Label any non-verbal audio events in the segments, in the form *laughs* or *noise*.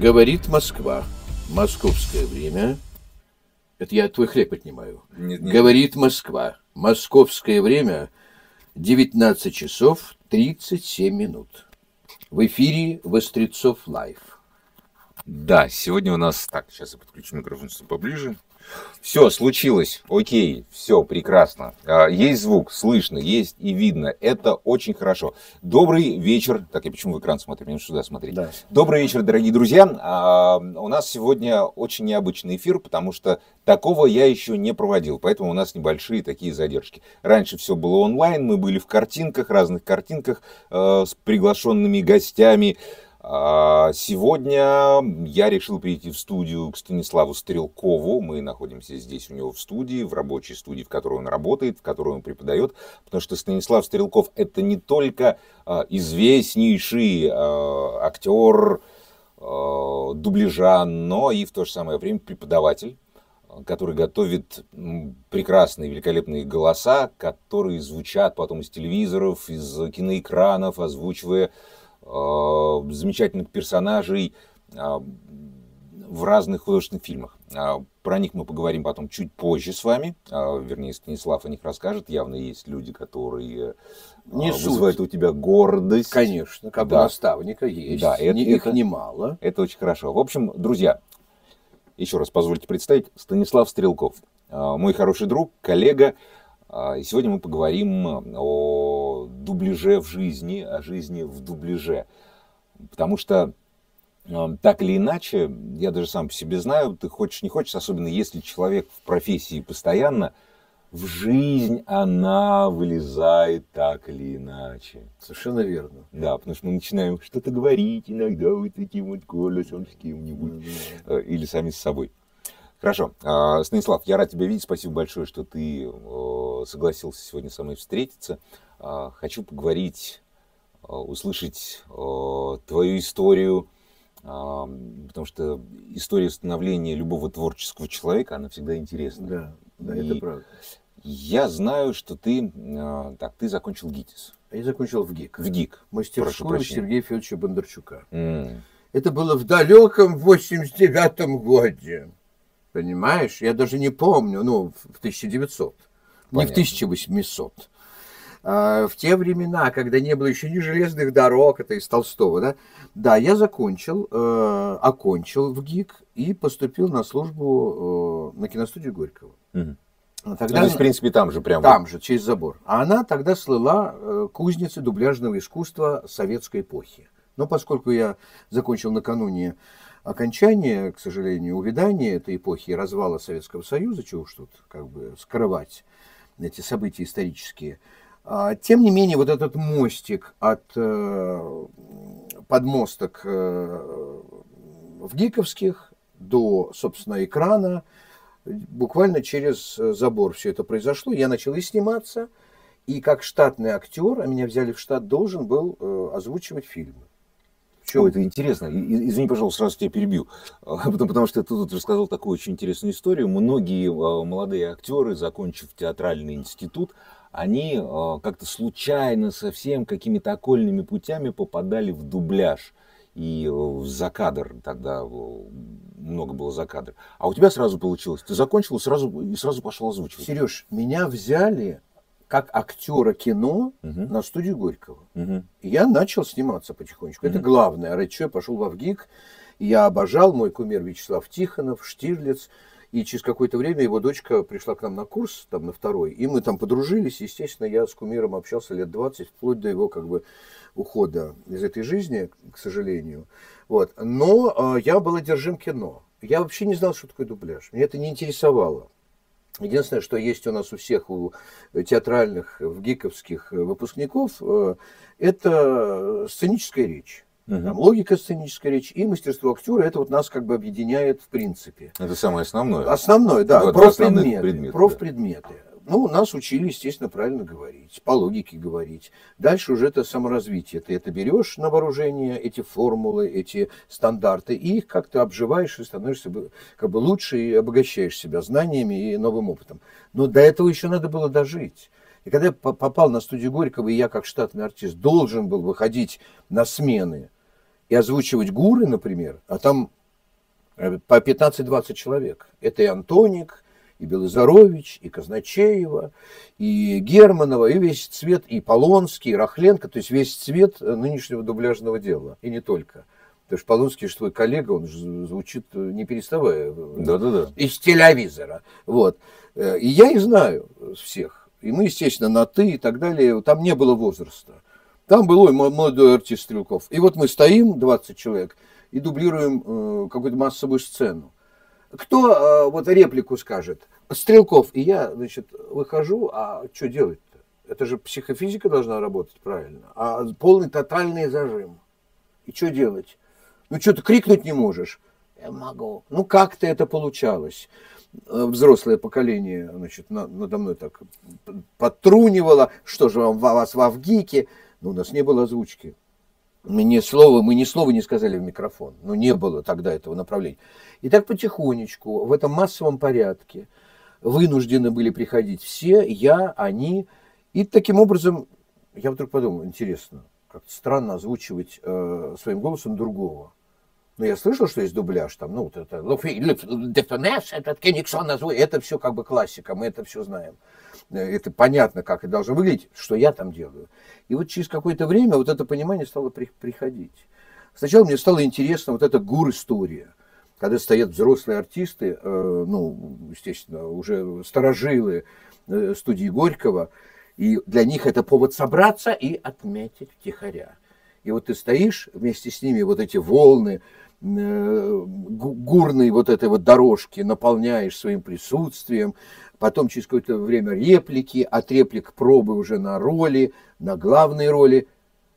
Говорит Москва. Московское время. Это я твой хлеб отнимаю. Нет, нет. Говорит Москва. Московское время 19 часов 37 минут. В эфире Вострецов Лайв. Да, сегодня у нас... Так, сейчас я подключу микрофон поближе. Все, случилось. Окей, все, прекрасно. А, Есть звук, слышно, есть и видно. Это очень хорошо. Добрый вечер. Так, я почему в экран смотрю? Мне нужно сюда смотреть. Да. Добрый вечер, дорогие друзья. А, У нас сегодня очень необычный эфир, потому что такого я еще не проводил, поэтому у нас небольшие такие задержки. Раньше все было онлайн, мы были в картинках, разных картинках э, с приглашенными гостями. А Сегодня я решил прийти в студию к Станиславу Стрелкову. Мы находимся здесь у него в студии, в рабочей студии, в которой он работает, в которой он преподает. Потому что Станислав Стрелков это не только а, известнейший а, актер дубляжа, но и в то же самое время преподаватель который готовит прекрасные, великолепные голоса, которые звучат потом из телевизоров, из киноэкранов, озвучивая замечательных персонажей э, в разных художественных фильмах. А, Про них мы поговорим потом чуть позже с вами. А, Вернее, Станислав о них расскажет. Явно есть люди, которые э, Несут. вызывают у тебя гордость. Конечно, как бы Да. наставника есть. Да, это- Не- их это- немало. Это очень хорошо. В общем, друзья, еще раз позвольте представить, Станислав Стрелков, а, мой хороший друг, коллега. А, И сегодня мы поговорим о дубляже в жизни, о жизни в дубляже. Потому что а, так или иначе, я даже сам по себе знаю, ты хочешь, не хочешь, особенно если человек в профессии постоянно, в жизнь она вылезает так или иначе. Совершенно верно. Да, потому что мы начинаем что-то говорить иногда вот таким вот голосом с кем-нибудь э, или сами с собой. Хорошо. А, Станислав, я рад тебя видеть. Спасибо большое, что ты согласился сегодня со мной встретиться. А, Хочу поговорить, э, услышать твою историю, а, потому что история становления любого творческого человека, она всегда интересна. Да, да, И- это правда. Я знаю, что ты, так, ты закончил ГИТИС. Я закончил в ГИК. В ГИК. Мастерскую. Сергея Федоровича Бондарчука. М. Это было в далеком 89-м годе. Понимаешь? Я даже не помню, ну, в в 1900. Не в Понятно. 1800. А, в те времена, когда не было еще ни железных дорог, это из Толстого, да? Да, я закончил, э, окончил в ГИК и поступил на службу э, на киностудию Горького. Мгм. А Ну, Тогда то есть, в принципе, там же прям. там же, через забор. А она тогда слыла э, кузницей дубляжного искусства советской эпохи. Но поскольку я закончил накануне окончания, к сожалению, увядания этой эпохи и развала Советского Союза, чего уж тут как бы скрывать эти события исторические, а, тем не менее, вот этот мостик от э, подмосток э, в Гиковских до, собственно, экрана, буквально через забор все это произошло. Я начал и сниматься, и как штатный актер, а меня взяли в штат, должен был э, озвучивать фильмы. Ой, это интересно. Извини, пожалуйста, сразу тебя перебью. *laughs* Потому, потому что ты тут рассказал такую очень интересную историю. Многие а, молодые актеры, закончив театральный институт, они а, как-то случайно, совсем какими-то окольными путями попадали в дубляж и э, в закадр. Тогда э, много было закадр. А у тебя сразу получилось. Ты закончил и сразу, и сразу пошел озвучивать. Сереж, меня взяли как актера кино Мгм. на студию Горького. И я начал сниматься потихонечку. Это Мгм. главное. Ради чего я пошел во ВГИК. И я обожал мой кумир Вячеслав Тихонов, Штирлиц. И через какое-то время его дочка пришла к нам на курс, там на второй, и мы там подружились. Естественно, я с кумиром общался лет 20, вплоть до его как бы ухода из этой жизни, к сожалению. Вот. Но э, я был одержим кино. Я вообще не знал, что такое дубляж. Меня это не интересовало. Единственное, что есть у нас у всех, у театральных, в гиковских выпускников, э, это сценическая речь. Там логика сценической речи и мастерство актера, это вот нас как бы объединяет в принципе. Это самое основное. Основное, да, профпредметы. предмета, профпредметы. Ну, нас учили, естественно, правильно говорить, по логике говорить. Дальше уже это саморазвитие. Ты это берешь на вооружение, эти формулы, эти стандарты, и их как-то обживаешь и становишься как бы лучше и обогащаешь себя знаниями и новым опытом. Но до этого еще надо было дожить. И когда я по- попал на студию Горького, и я как штатный артист должен был выходить на смены и озвучивать гуры, например, а там э, по 15-20 человек. Это и Антоник, и Белозарович, и Казначеева, и Германова, и весь цвет, и Полонский, и Рахленко, то есть весь цвет э, нынешнего дубляжного дела, и не только. Потому что Полонский же твой коллега, он же звучит э, не переставая. Да-да-да. Из телевизора. Вот. И я их знаю всех. И мы, естественно, на «ты» и так далее. Там не было возраста. Там был ой, молодой артист Стрелков. И вот мы стоим, 20 человек, и дублируем э, какую-то массовую сцену. Кто э, вот реплику скажет? Стрелков. И я, значит, выхожу, а что делать-то? Это же психофизика должна работать правильно. А полный тотальный зажим. И что делать? Ну, что ты крикнуть не можешь? Я могу. Ну, как-то это получалось. Э, взрослое поколение, значит, надо мной так подтрунивало, что же вам, вас в Авгике. Но у нас не было озвучки. Мы ни слова, мы ни слова не сказали в микрофон. Ну, не было тогда этого направления. И так потихонечку, в этом массовом порядке, вынуждены были приходить все, я, они. И таким образом, я вдруг подумал, интересно, как странно озвучивать э, своим голосом другого. Но я слышал, что есть дубляж, там, ну, вот это, этот Кениксон, это все как бы классика, мы это все знаем. Э, это понятно, как это должно выглядеть, что я там делаю. И вот через какое-то время вот это понимание стало при, приходить. Сначала мне стало интересно вот эта гур-история, когда стоят взрослые артисты, э, ну, естественно, уже старожилы э, студии Горького, и для них это повод собраться и отметить втихаря. И вот ты стоишь вместе с ними, вот эти волны, э, гурной вот этой вот дорожки наполняешь своим присутствием, потом через какое-то время реплики, от реплик пробы уже на роли, на главные роли.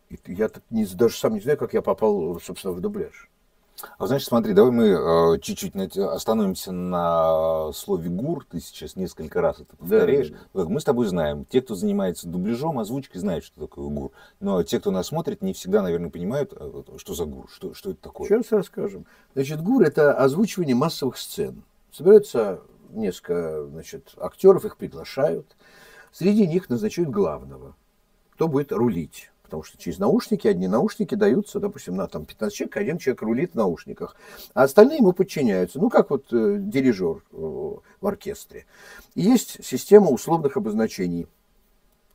И я так не, даже сам не знаю, как я попал, собственно, в дубляж. А значит, смотри, давай мы э, чуть-чуть остановимся на слове гур. Ты сейчас несколько раз это повторяешь. Да. Мы с тобой знаем, те, кто занимается дубляжом, озвучкой, знают, что такое гур. Но те, кто нас смотрит, не всегда, наверное, понимают, э, что за гур, что, что это такое. Сейчас расскажем. Значит, гур – это озвучивание массовых сцен. Собираются несколько значит, актеров, их приглашают. Среди них назначают главного, кто будет рулить. Потому что через наушники, одни наушники даются, допустим, на там, 15 человек, один человек рулит в наушниках, а остальные ему подчиняются. Ну, как вот э, дирижер э, в оркестре. И есть система условных обозначений.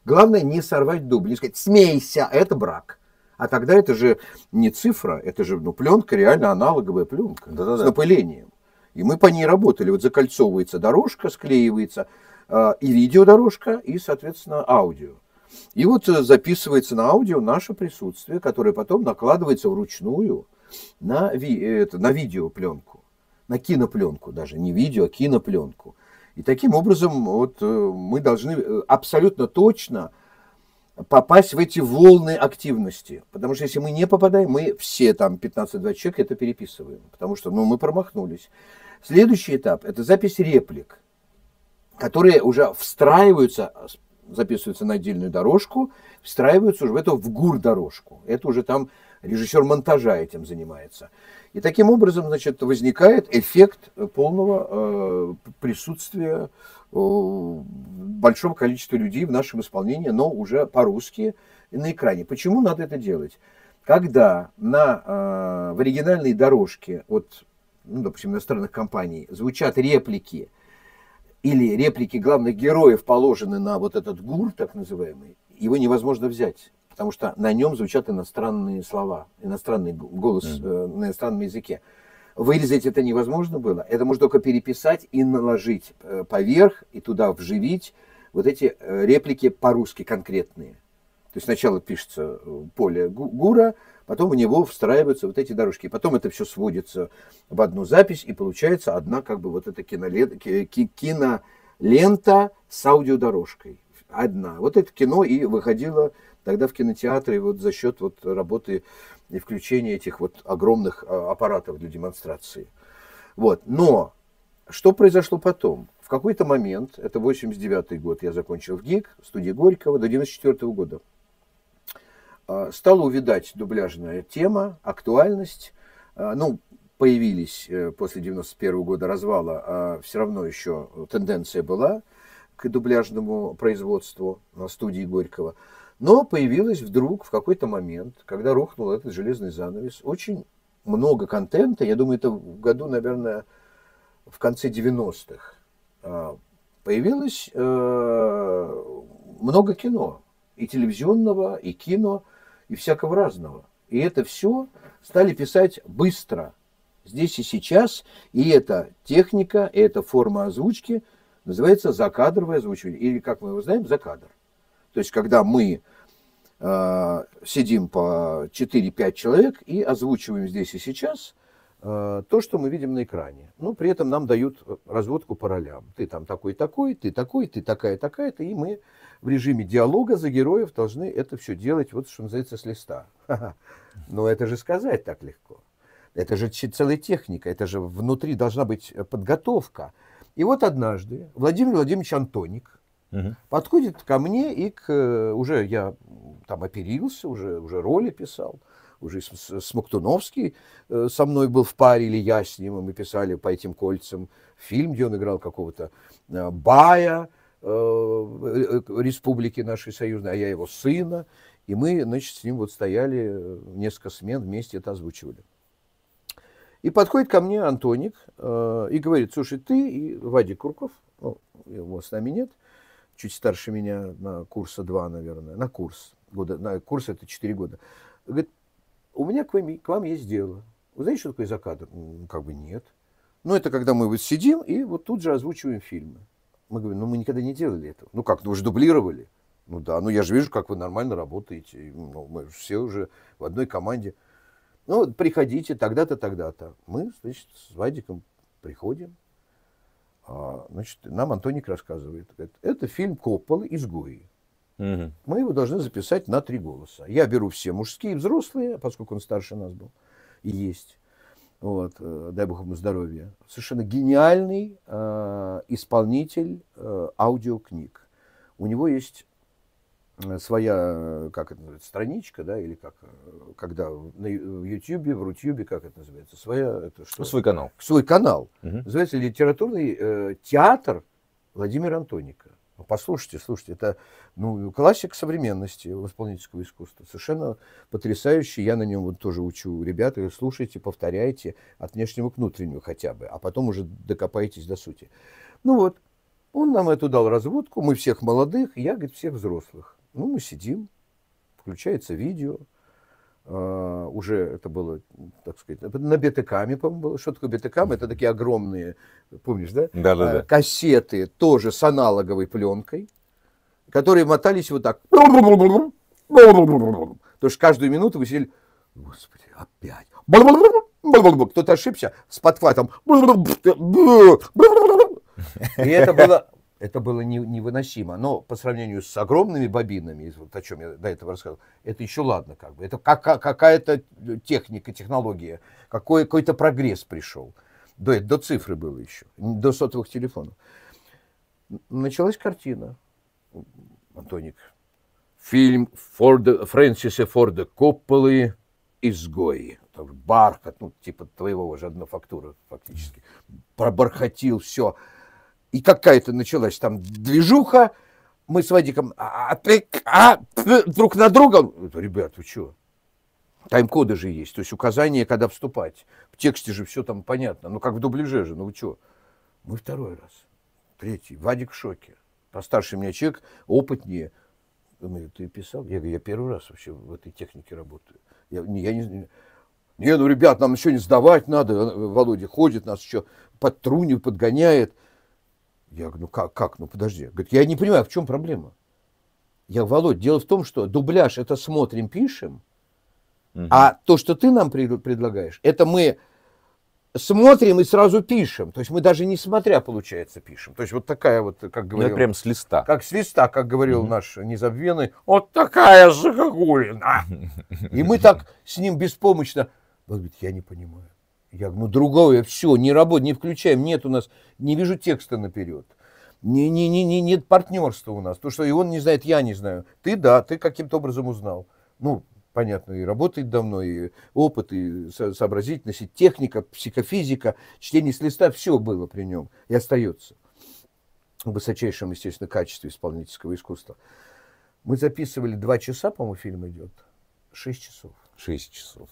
Главное не сорвать дубль, не сказать «смейся», это брак. А тогда это же не цифра, это же ну, пленка, реально аналоговая пленка Да-да-да. с напылением. И мы по ней работали. Вот закольцовывается дорожка, склеивается э, и видеодорожка, и, соответственно, аудио. И вот э, записывается на аудио наше присутствие, которое потом накладывается вручную на, ви, это, на видеопленку, на кинопленку даже, не видео, а кинопленку. И таким образом вот, э, мы должны э, абсолютно точно попасть в эти волны активности. Потому что если мы не попадаем, мы все там 15-20 человек это переписываем. Потому что ну, мы промахнулись. Следующий этап – это запись реплик, которые уже встраиваются, записываются на отдельную дорожку, встраиваются уже в эту в ГУР-дорожку. Это уже там режиссер монтажа этим занимается. И таким образом, значит, возникает эффект полного э, присутствия э, большого количества людей в нашем исполнении, но уже по-русски на экране. Почему надо это делать? Когда на, э, в оригинальной дорожке от ну, допустим, иностранных компаний, звучат реплики или реплики главных героев положены на вот этот гур, так называемый, его невозможно взять, потому что на нем звучат иностранные слова, иностранный голос mm-hmm. э, на иностранном языке. Вырезать это невозможно было. Это можно только переписать и наложить э, поверх, и туда вживить вот эти э, реплики по-русски конкретные. То есть сначала пишется э, поле гура, Потом в него встраиваются вот эти дорожки. Потом это все сводится в одну запись, и получается одна как бы вот эта кинолента, с аудиодорожкой. Одна. Вот это кино и выходило тогда в кинотеатры вот за счет вот работы и включения этих вот огромных а, аппаратов для демонстрации. Вот. Но что произошло потом? В какой-то момент, это 89 год, я закончил в ГИК, студии Горького, до 94 года. А, стала увидать дубляжная тема, актуальность. А, ну, появились э, после 91 года развала, а все равно еще тенденция была к дубляжному производству на студии Горького. Но появилось вдруг в какой-то момент, когда рухнул этот железный занавес, очень много контента, я думаю, это в году, наверное, в конце 90-х, а, появилось э, много кино, и телевизионного, и кино, и всякого разного. И это все стали писать быстро, здесь и сейчас, и эта техника, и эта форма озвучки называется закадровое озвучивание, или, как мы его знаем, закадр. То есть, когда мы э, сидим по 4-5 человек и озвучиваем здесь и сейчас то, что мы видим на экране. Но при этом нам дают разводку по ролям. Ты там такой-такой, ты такой, ты такая-такая-то, и мы в режиме диалога за героев должны это все делать, вот что называется, с листа. Но это же сказать так легко. Это же целая техника, это же внутри должна быть подготовка. И вот однажды Владимир Владимирович Антоник, Угу. Подходит ко мне и к, э, уже я там оперился, уже, уже роли писал, уже Смоктуновский э, со мной был в паре, или я с ним, и мы писали по этим кольцам фильм, где он играл какого-то э, бая республики нашей союзной, а я его сына, и мы, значит, с ним вот стояли несколько смен, вместе это озвучивали. И подходит ко мне Антоник и говорит, слушай, ты и Вадик Курков, ну, его с нами нет, чуть старше меня на курса два, наверное, на курс. Года, на курс это 4 года. Говорит, у меня к вам, к вам есть дело. Вы знаете, что такое закадр? Как бы нет. Ну, это когда мы вот сидим и вот тут же озвучиваем фильмы. Мы говорим, ну, мы никогда не делали этого. Ну, как, ну, вы же дублировали. Ну, да, ну, я же вижу, как вы нормально работаете. Ну, мы все уже в одной команде. Ну, приходите тогда-то, тогда-то. Мы, значит, с Вадиком приходим, а, значит, нам Антоник рассказывает. Говорит, это фильм Копполы «Изгои». Угу. Мы его должны записать на три голоса. Я беру все мужские, взрослые, поскольку он старше нас был, и есть. Вот, э, дай бог ему здоровья. Совершенно гениальный э, исполнитель э, аудиокниг. У него есть Э, своя, как это называется, страничка, да, или как, э, когда на Ютьюбе, в Рутьюбе, как это называется, своя, это что? Свой канал. Свой канал. Угу. Называется литературный э, театр Владимира Антоника. Ну, послушайте, слушайте, это ну, классик современности исполнительского искусства. Совершенно потрясающий. Я на нем вот тоже учу ребят. Слушайте, повторяйте от внешнего к внутреннему хотя бы, а потом уже докопаетесь до сути. Ну вот, он нам эту дал разводку, мы всех молодых, я, говорит, всех взрослых. Ну, мы сидим, включается видео, уже это было, так сказать, на бетекаме, по-моему, было. Что такое бетекам? Это такие огромные, помнишь, да? Да, да, да. Кассеты тоже с аналоговой пленкой, которые мотались вот так. Потому что каждую минуту вы сидели, господи, опять. Кто-то ошибся с подхватом. И это было это было не, невыносимо. Но по сравнению с огромными бобинами, вот о чем я до этого рассказывал, это еще ладно как бы. Это как, какая-то техника, технология, какой, какой-то прогресс пришел. До, до цифры было еще, до сотовых телефонов. Началась картина. Антоник. Фильм Форда, Фрэнсиса Форда Копполы «Изгои». Бархат, ну, типа твоего уже одна фактура фактически. Пробархатил все и какая-то началась там движуха, мы с Вадиком а, а, а, друг на друга. Ребят, вы что? Тайм-коды же есть, то есть указания, когда вступать. В тексте же все там понятно, ну как в дубляже же, ну вы что? Мы второй раз, третий, Вадик в шоке. Постарше меня человек, опытнее. Говорит, ты писал? Я говорю, я первый раз вообще в этой технике работаю. Я, не, я не, не, ну, ребят, нам еще не сдавать надо. Володя ходит, нас еще подтрунивает, подгоняет. Я говорю, ну как, как, ну подожди. Говорит, я не понимаю, в чем проблема? Я говорю, Володь, дело в том, что дубляж это смотрим, пишем, угу. а то, что ты нам предлагаешь, это мы смотрим и сразу пишем. То есть мы даже не смотря, получается, пишем. То есть вот такая вот, как ну, говорил... Ну, прям с листа. Как с листа, как говорил угу. наш незабвенный, вот такая Загогулина. *laughs* И мы так с ним беспомощно... Он говорит, я не понимаю. Я говорю, ну другое все, не работает, не включаем, нет у нас, не вижу текста наперед. Не, не, не, не, нет партнерства у нас. То, что и он не знает, я не знаю. Ты да, ты каким-то образом узнал. Ну, понятно, и работает давно, и опыт, и сообразительность, и техника, психофизика, чтение с листа, все было при нем и остается в высочайшем, естественно, качестве исполнительского искусства. Мы записывали два часа, по-моему, фильм идет. Шесть часов. Шесть часов.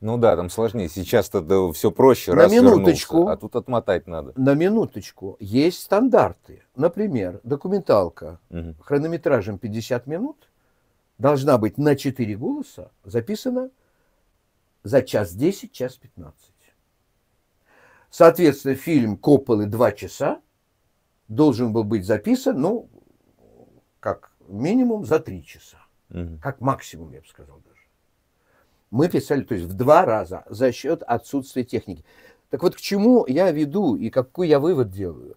Ну да, там сложнее. Сейчас-то все проще. На раз минуточку. вернулся, а тут отмотать надо. На минуточку. Есть стандарты. Например, документалка Мгм. хронометражем 50 минут должна быть на 4 голоса записана за час 10, час 15. Соответственно, фильм Копполы 2 часа должен был быть записан, ну, как минимум за 3 часа. Мгм. Как максимум, я бы сказал даже. Мы писали, то есть в два раза за счет отсутствия техники. Так вот, к чему я веду и какой я вывод делаю?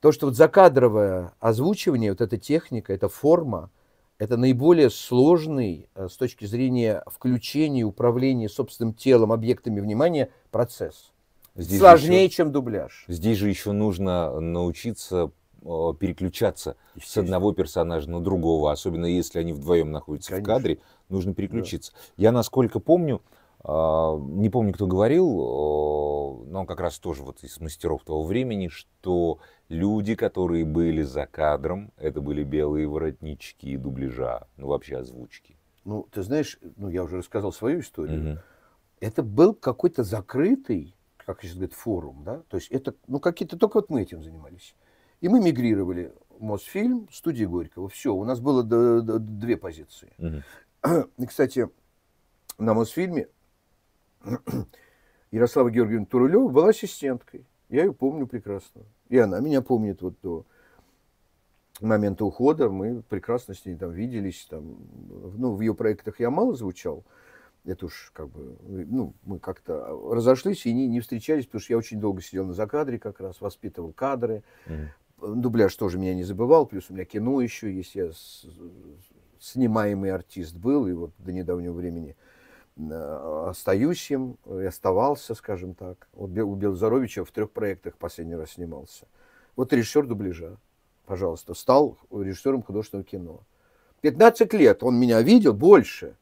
То, что вот закадровое озвучивание, вот эта техника, эта форма, это наиболее сложный э, с точки зрения включения и управления собственным телом, объектами внимания процесс. Здесь Сложнее, еще- чем дубляж. Здесь же еще нужно научиться переключаться с одного персонажа на другого, особенно если они вдвоем находятся Конечно. в кадре, нужно переключиться. Я, насколько помню, а, не помню, кто говорил, о, но как раз тоже вот из мастеров того времени, что люди, которые были за кадром, это были белые воротнички дубляжа, ну вообще озвучки. Ну, ты знаешь, ну, я уже рассказал свою историю. Мгм. это был какой-то закрытый, как сейчас говорят, форум, да, то есть это, ну, какие-то, только вот мы этим занимались. И мы мигрировали в Мосфильм, студии Горького, все, у нас было две позиции. Мгм. И, кстати, на Мосфильме *clears throat* Ярослава Георгиевна Турулева была ассистенткой, я ее помню прекрасно, и она меня помнит вот до момента ухода, мы прекрасно с ней там виделись, там, ну, в ее проектах я мало звучал, это уж как бы, ну, мы как-то разошлись и не, не встречались, потому что я очень долго сидел на закадре как раз, воспитывал кадры. Мгм. Дубляж тоже меня не забывал, плюс у меня кино еще есть, я снимаемый артист был, и вот до недавнего времени э, остаюсь им, и оставался, скажем так. Вот у Белозаровича в трех проектах последний раз снимался. Вот режиссер дубляжа, пожалуйста, стал режиссером художественного кино. 15 лет он меня видел, больше.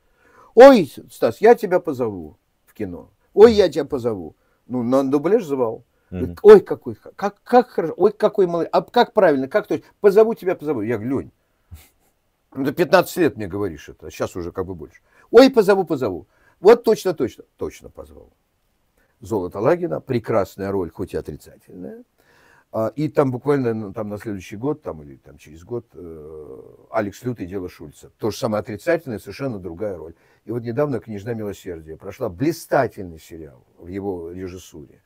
Ой, Стас, я тебя позову в кино. Ой, я тебя позову. Ну, на дубляж звал. Говорит, Ой, какой, как, как хорошо, ой, какой молодец. А как правильно, как то есть, позову тебя, позову. Я говорю, Лень, *laughs* ну, ты 15 лет мне говоришь это, сейчас уже как бы больше. Ой, позову, позову. Вот точно, точно, точно позвал. Золото Лагина, прекрасная роль, хоть и отрицательная. А, И там буквально ну, там, на следующий год, там, или там, через год, э, Алекс Лютый, дело Шульца. То же самое отрицательное, совершенно другая роль. И вот недавно «Княжна милосердия» прошла блистательный сериал в его режиссуре.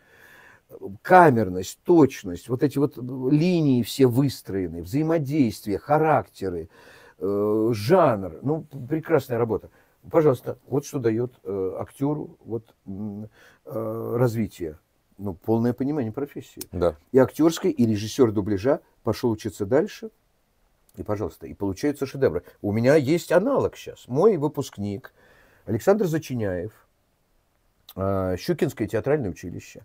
Камерность, точность, вот эти вот линии все выстроены, взаимодействие, характеры, э, жанр. Ну, прекрасная работа. Пожалуйста, вот что дает э, актеру вот, э, развитие. Ну, полное понимание профессии. Да. И актерской, и режиссер дубляжа пошел учиться дальше. И, пожалуйста, и получаются шедевры. У меня есть аналог сейчас. Мой выпускник Александр Зачиняев, э, Щукинское театральное училище,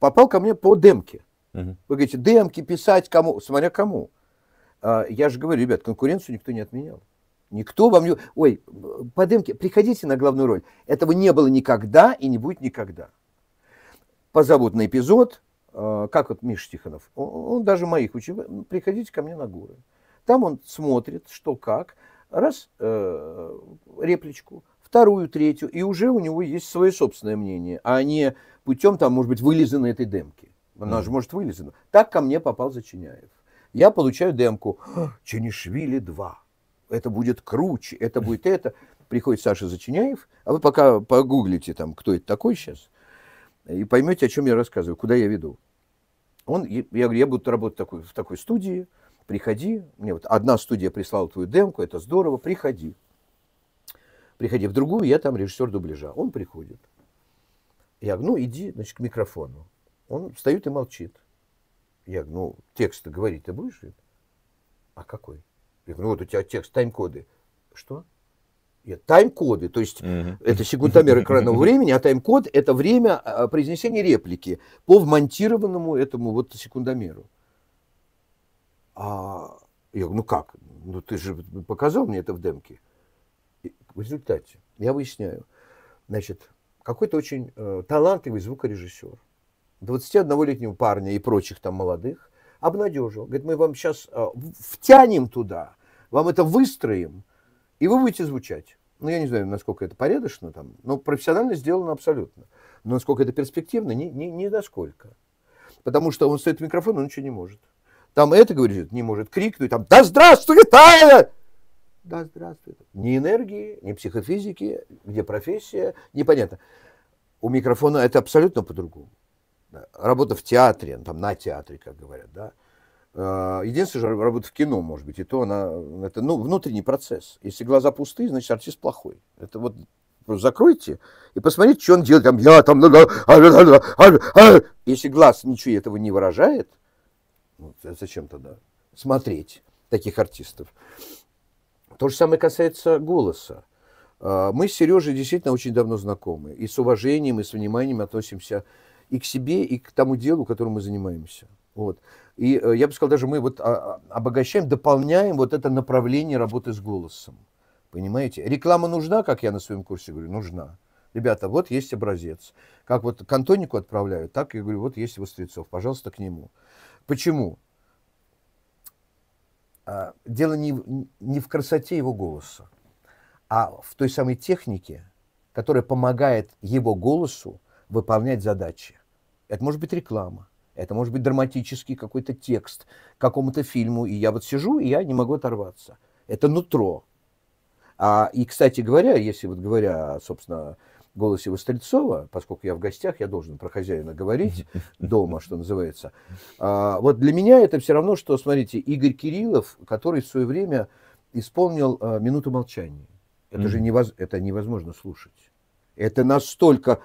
попал ко мне по демке. Мгм. Вы говорите, демки писать кому? Смотря кому. А, Я же говорю, ребят, конкуренцию никто не отменял. Никто вам не... Ой, по демке, приходите на главную роль. Этого не было никогда и не будет никогда. Позовут на эпизод, а, как вот Миша Тихонов, он, он даже моих учил, приходите ко мне на горы. Там он смотрит, что как, раз э, репличку, вторую, третью, и уже у него есть свое собственное мнение, а не путем, там, может быть, вылизанной этой демки. Она же может вылизана. Так ко мне попал Зачиняев. Я получаю демку. «А, Ченишвили 2. Это будет круче, это будет это. Приходит Саша Зачиняев, а вы пока погуглите, там, кто это такой сейчас, и поймете, о чем я рассказываю, куда я веду. Он, я говорю, я буду работать такой, в такой студии, приходи. Мне вот одна студия прислала твою демку, это здорово, приходи. Приходи в другую, я там режиссер дубляжа. Он приходит. Я говорю, ну иди, значит, к микрофону. Он встает и молчит. Я говорю, ну текст говорить ты будешь? А какой? Я говорю, ну вот у тебя текст, тайм-коды. Что? Я, тайм-коды, то есть Мгм. это секундомер экранного *laughs* времени, а тайм-код это время а, произнесения реплики по вмонтированному этому вот секундомеру. А я говорю, ну как? Ну ты же показал мне это в демке. И в результате я выясняю, значит, какой-то очень э, талантливый звукорежиссер, 21-летнего парня и прочих там молодых, обнадежил. Говорит, мы вам сейчас втянем туда вам это выстроим, и вы будете звучать. Ну, я не знаю, насколько это порядочно, там, но профессионально сделано абсолютно. Но насколько это перспективно, не, не, не до сколько. Потому что он стоит в микрофон, он ничего не может. Там это говорит, не может крикнуть, там, да здравствуй, Таня! Да здравствуй. Ни энергии, ни психофизики, где профессия, непонятно. У микрофона это абсолютно по-другому. Работа в театре, там, на театре, как говорят, да. А, единственное, что работа в кино, может быть, и то она, это ну, внутренний процесс. Если глаза пустые, значит, артист плохой. Это вот закройте и посмотрите, что он делает. Там, я там, если глаз ничего этого не выражает, ну, зачем тогда смотреть таких артистов? То же самое касается голоса. А, мы с Сережей действительно очень давно знакомы. И с уважением, и с вниманием относимся и к себе, и к тому делу, которым мы занимаемся. Вот. И э, я бы сказал, даже мы вот а, а, обогащаем, дополняем вот это направление работы с голосом. Понимаете? Реклама нужна, как я на своем курсе говорю, нужна. Ребята, вот есть образец. Как вот к Антонику отправляют, так я говорю, вот есть Вострецов, пожалуйста, к нему. Почему? А, дело не, не в красоте его голоса, а в той самой технике, которая помогает его голосу выполнять задачи. Это может быть реклама, это может быть драматический какой-то текст какому-то фильму, и я вот сижу, и я не могу оторваться. Это нутро. А, и, кстати говоря, если вот говоря, собственно, голосе Вострецова, поскольку я в гостях, я должен про хозяина говорить *laughs* дома, что называется. А, вот для меня это все равно, что, смотрите, Игорь Кириллов, который в свое время исполнил а, «Минуту молчания». Это же невоз... это невозможно слушать. Это настолько,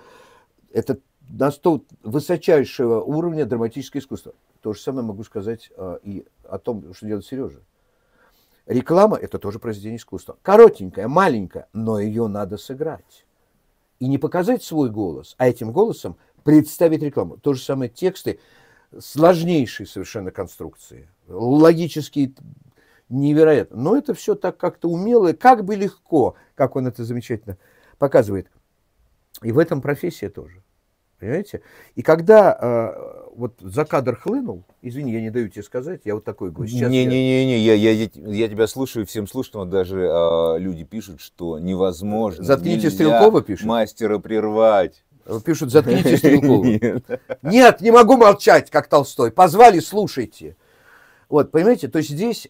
это настолько высочайшего уровня драматического искусства. То же самое могу сказать а, и о том, что делает Сережа. Реклама – это тоже произведение искусства. Коротенькая, маленькая, но ее надо сыграть и не показать свой голос, а этим голосом представить рекламу. То же самое тексты сложнейшей совершенно конструкции, логические невероятно. Но это все так как-то умело, как бы легко, как он это замечательно показывает. И в этом профессия тоже. Понимаете? И когда э, вот за кадр хлынул, извини, я не даю тебе сказать, я вот такой гость. Не-не-не, я... Я, я, я тебя слушаю, всем слушателям, даже э, люди пишут, что невозможно. Заткните Стрелкова, пишут. Мастера прервать. Пишут, заткните *laughs* Стрелкова. Нет, не могу молчать, как Толстой. Позвали, слушайте. Вот, понимаете, то есть здесь,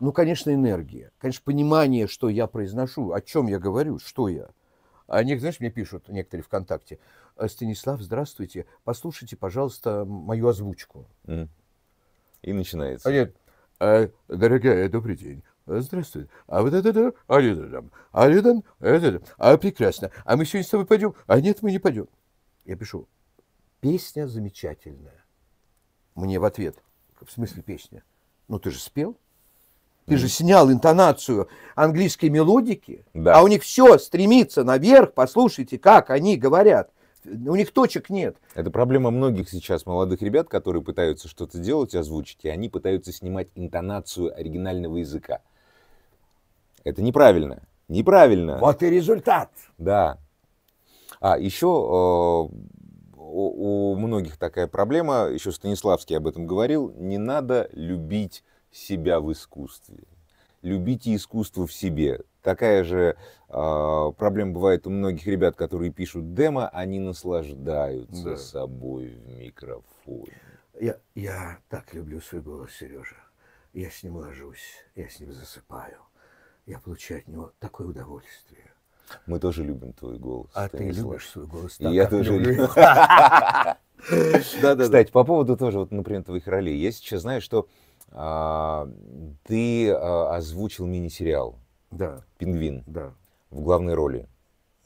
ну, конечно, энергия, конечно, понимание, что я произношу, о чем я говорю, что я. А некоторые, знаешь, мне пишут, некоторые ВКонтакте, «Э, Станислав, здравствуйте, послушайте, пожалуйста, мою озвучку. И начинается. А нет, «Э, дорогая, добрый день. Здравствуйте. А вот это, это, а это, а это, это, а прекрасно. А мы сегодня с тобой пойдем? А нет, мы не пойдем. Я пишу, песня замечательная. Мне в ответ, в смысле песня? Ну ты же спел? Ты же снял интонацию английской мелодики, да. а у них все стремится наверх. Послушайте, как они говорят. У них точек нет. Это проблема многих сейчас молодых ребят, которые пытаются что-то делать, озвучить, и они пытаются снимать интонацию оригинального языка. Это неправильно. Неправильно. Вот и результат. Да. А еще э, у, у многих такая проблема, еще Станиславский об этом говорил, не надо любить себя в искусстве. Любите искусство в себе. Такая же э, проблема бывает у многих ребят, которые пишут демо, они наслаждаются да. собой в микрофоне. Я, я так люблю свой голос, Сережа. Я с ним ложусь, я с ним засыпаю. Я получаю от него такое удовольствие. Мы тоже любим твой голос. А ты любишь свой голос? Так, я тоже люблю. *laughs* Кстати, по поводу тоже, вот, например, твоих ролей. Я сейчас знаю, что ты а, озвучил мини-сериал. Да. Пингвин. Да. В главной роли.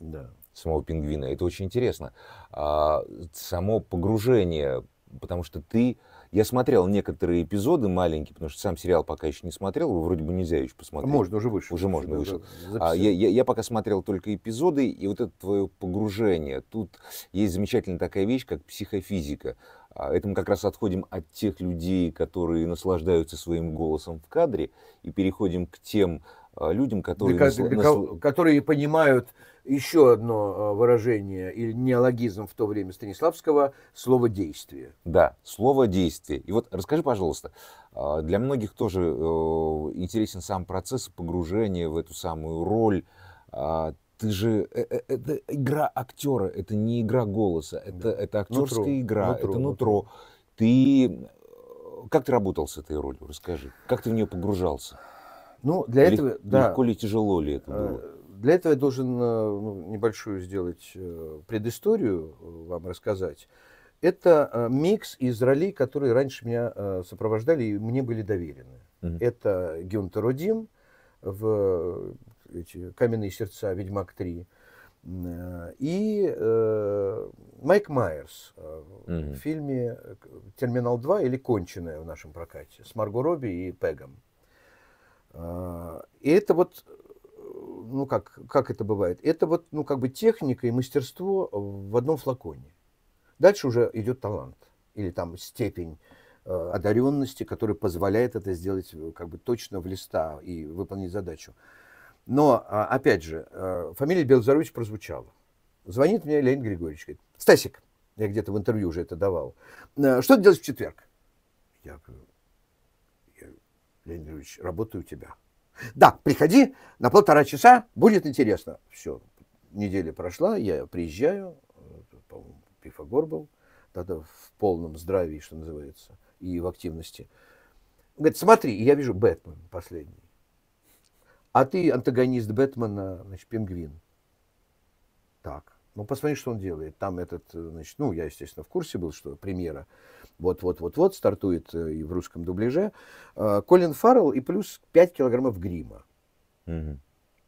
Да. Самого пингвина. Это очень интересно. А, само погружение, потому что ты я смотрел некоторые эпизоды маленькие, потому что сам сериал пока еще не смотрел, его вроде бы нельзя еще посмотреть. Можно, уже вышел. Уже можно, вышел. А, я, я, я пока смотрел только эпизоды, и вот это твое погружение. Тут есть замечательная такая вещь, как психофизика. А, это мы как раз отходим от тех людей, которые наслаждаются своим голосом в кадре, и переходим к тем людям, которые... Для, для, для, которые понимают еще одно выражение или неологизм в то время Станиславского слово действие. Да, слово действие. И вот расскажи, пожалуйста, для многих тоже интересен сам процесс погружения в эту самую роль ты же э, э, это игра актера, это не игра голоса, это, это актерская нутро, игра, нутро, это нутро. нутро. Ты э, как ты работал с этой ролью? Расскажи. Как ты в нее погружался? Ну, для Лег, этого, да. Легко ли, тяжело ли это было? Для этого я должен ну, небольшую сделать предысторию вам рассказать. Это микс из ролей, которые раньше меня сопровождали и мне были доверены. Угу. Это Гюнтер Родим в эти «Каменные сердца», «Ведьмак 3». Э, и э, Майк Майерс э, mm-hmm. в фильме «Терминал 2» или «Конченая» в нашем прокате с Марго Робби и Пегом. Э, и это вот, ну как, как это бывает? Это вот, ну как бы техника и мастерство в одном флаконе. Дальше уже идет талант или там степень э, одаренности, которая позволяет это сделать э, как бы точно в листа и выполнить задачу. Но, а, опять же, э, фамилия Белозарович прозвучала. Звонит мне Леонид Григорьевич, говорит, Стасик, я где-то в интервью уже это давал, «Э, что ты делаешь в четверг? Я говорю, я, Леонид Григорьевич, работаю у тебя. Да, приходи на полтора часа, будет интересно. Все, неделя прошла, я приезжаю, по-моему, Пифагор был, тогда в полном здравии, что называется, и в активности. Говорит, смотри, я вижу Бэтмен последний. А ты антагонист Бэтмена, значит, пингвин. Так. Ну, посмотри, что он делает. Там этот, значит, ну, я, естественно, в курсе был, что премьера вот-вот-вот-вот стартует э, и в русском дубляже. Э, Колин Фаррелл и плюс 5 килограммов грима. Угу.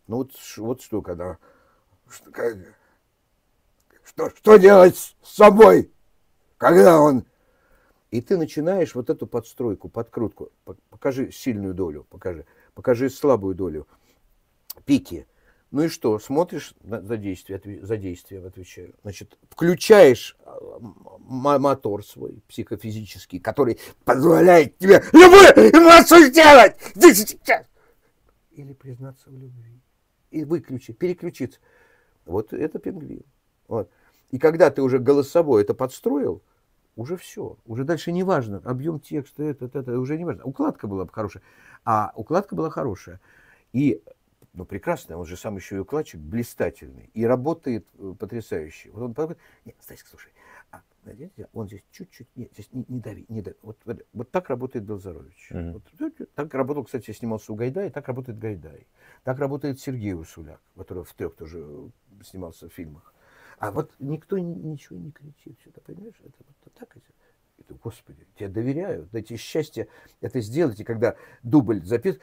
Ну, вот, вот что, когда... Что, что, что делать с собой, когда он... И ты начинаешь вот эту подстройку, подкрутку. Покажи сильную долю, покажи покажи слабую долю. Пики. Ну и что, смотришь за действие, за действием, отвечаю. Значит, включаешь а, мотор свой психофизический, который позволяет тебе любую эмоцию сделать. Или признаться в любви. И выключить, переключиться. Вот это пингвин. Вот. И когда ты уже голосовой это подстроил, уже все. Уже дальше не важно. Объем текста, это, это, это уже не важно. Укладка была бы хорошая. А укладка была хорошая. И, ну, прекрасная, он же сам еще и укладчик, блистательный. И работает э, потрясающе. Вот он подходит, нет, Стасик, слушай, а, он здесь чуть-чуть, нет, здесь не, не дави, не дави. Вот, вот, вот так работает Белзарович. Uh-huh. Вот, так работал, кстати, снимался у Гайдая, так работает Гайдай. Так работает Сергей Усуляк, который в трех тоже снимался в фильмах. А вот никто ничего не кричит. Что-то, понимаешь? Это вот так. И ты, Господи, тебе доверяю. Дайте счастье это сделать. И когда дубль запис,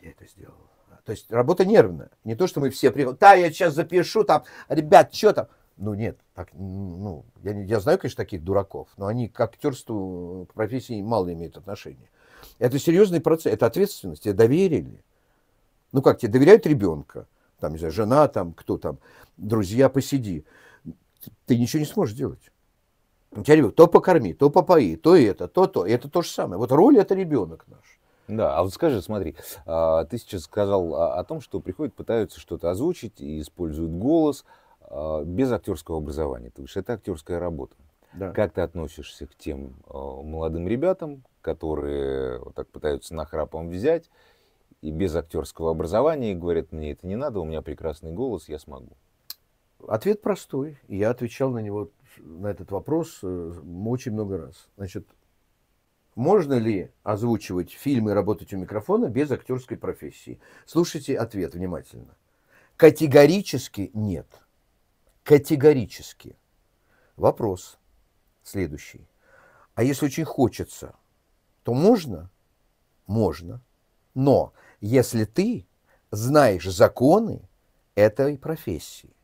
я это сделал. То есть работа нервная. Не то, что мы все приходим, да, я сейчас запишу, там, ребят, что там. Ну нет, так, ну, я, я знаю, конечно, таких дураков, но они к актерству, к профессии мало имеют отношения. Это серьезный процесс, это ответственность, тебе доверили. Ну как, тебе доверяют ребенка, там, не знаю, жена, там, кто там, друзья, посиди. Ты ничего не сможешь делать. У тебя ребенок, то покорми, то попои, то это, то то. И это то же самое. Вот роль это ребенок наш. Да, а вот скажи, смотри, а, ты сейчас сказал о том, что приходят, пытаются что-то озвучить и используют голос а, без актерского образования. Ты говоришь, это актерская работа. Да. Как ты относишься к тем а, молодым ребятам, которые вот так пытаются нахрапом взять и без актерского образования и говорят, мне это не надо, у меня прекрасный голос, я смогу? Ответ простой. Я отвечал на него, на этот вопрос э, очень много раз. Значит, можно ли озвучивать фильмы и работать у микрофона без актерской профессии? Слушайте ответ внимательно. Категорически нет. Категорически. Вопрос следующий. А если очень хочется, то можно? Можно. Но если ты знаешь законы этой профессии,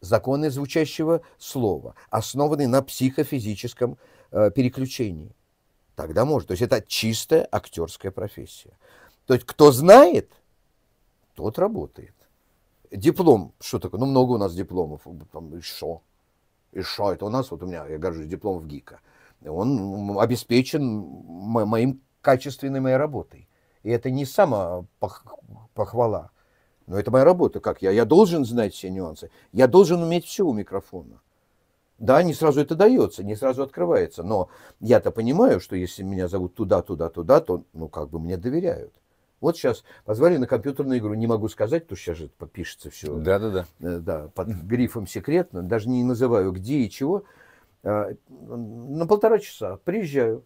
законы звучащего слова, основанные на психофизическом э, переключении, тогда может. То есть это чистая актерская профессия. То есть кто знает, тот работает. Диплом, что такое? Ну, много у нас дипломов. Там, и шо? И шо? Это у нас, вот у меня, я горжусь, диплом в ГИКа. Он обеспечен моим качественной моей работой. И это не самопохвала. Но это моя работа. Как я? Я должен знать все нюансы. Я должен уметь все у микрофона. Да, не сразу это дается, не сразу открывается. Но я-то понимаю, что если меня зовут туда, туда, туда, то, ну, как бы мне доверяют. Вот сейчас позвали на компьютерную игру. Не могу сказать, потому что сейчас же подпишется все. Да, да, да. Да, под грифом секретно. Даже не называю где и чего. А, на полтора часа приезжаю.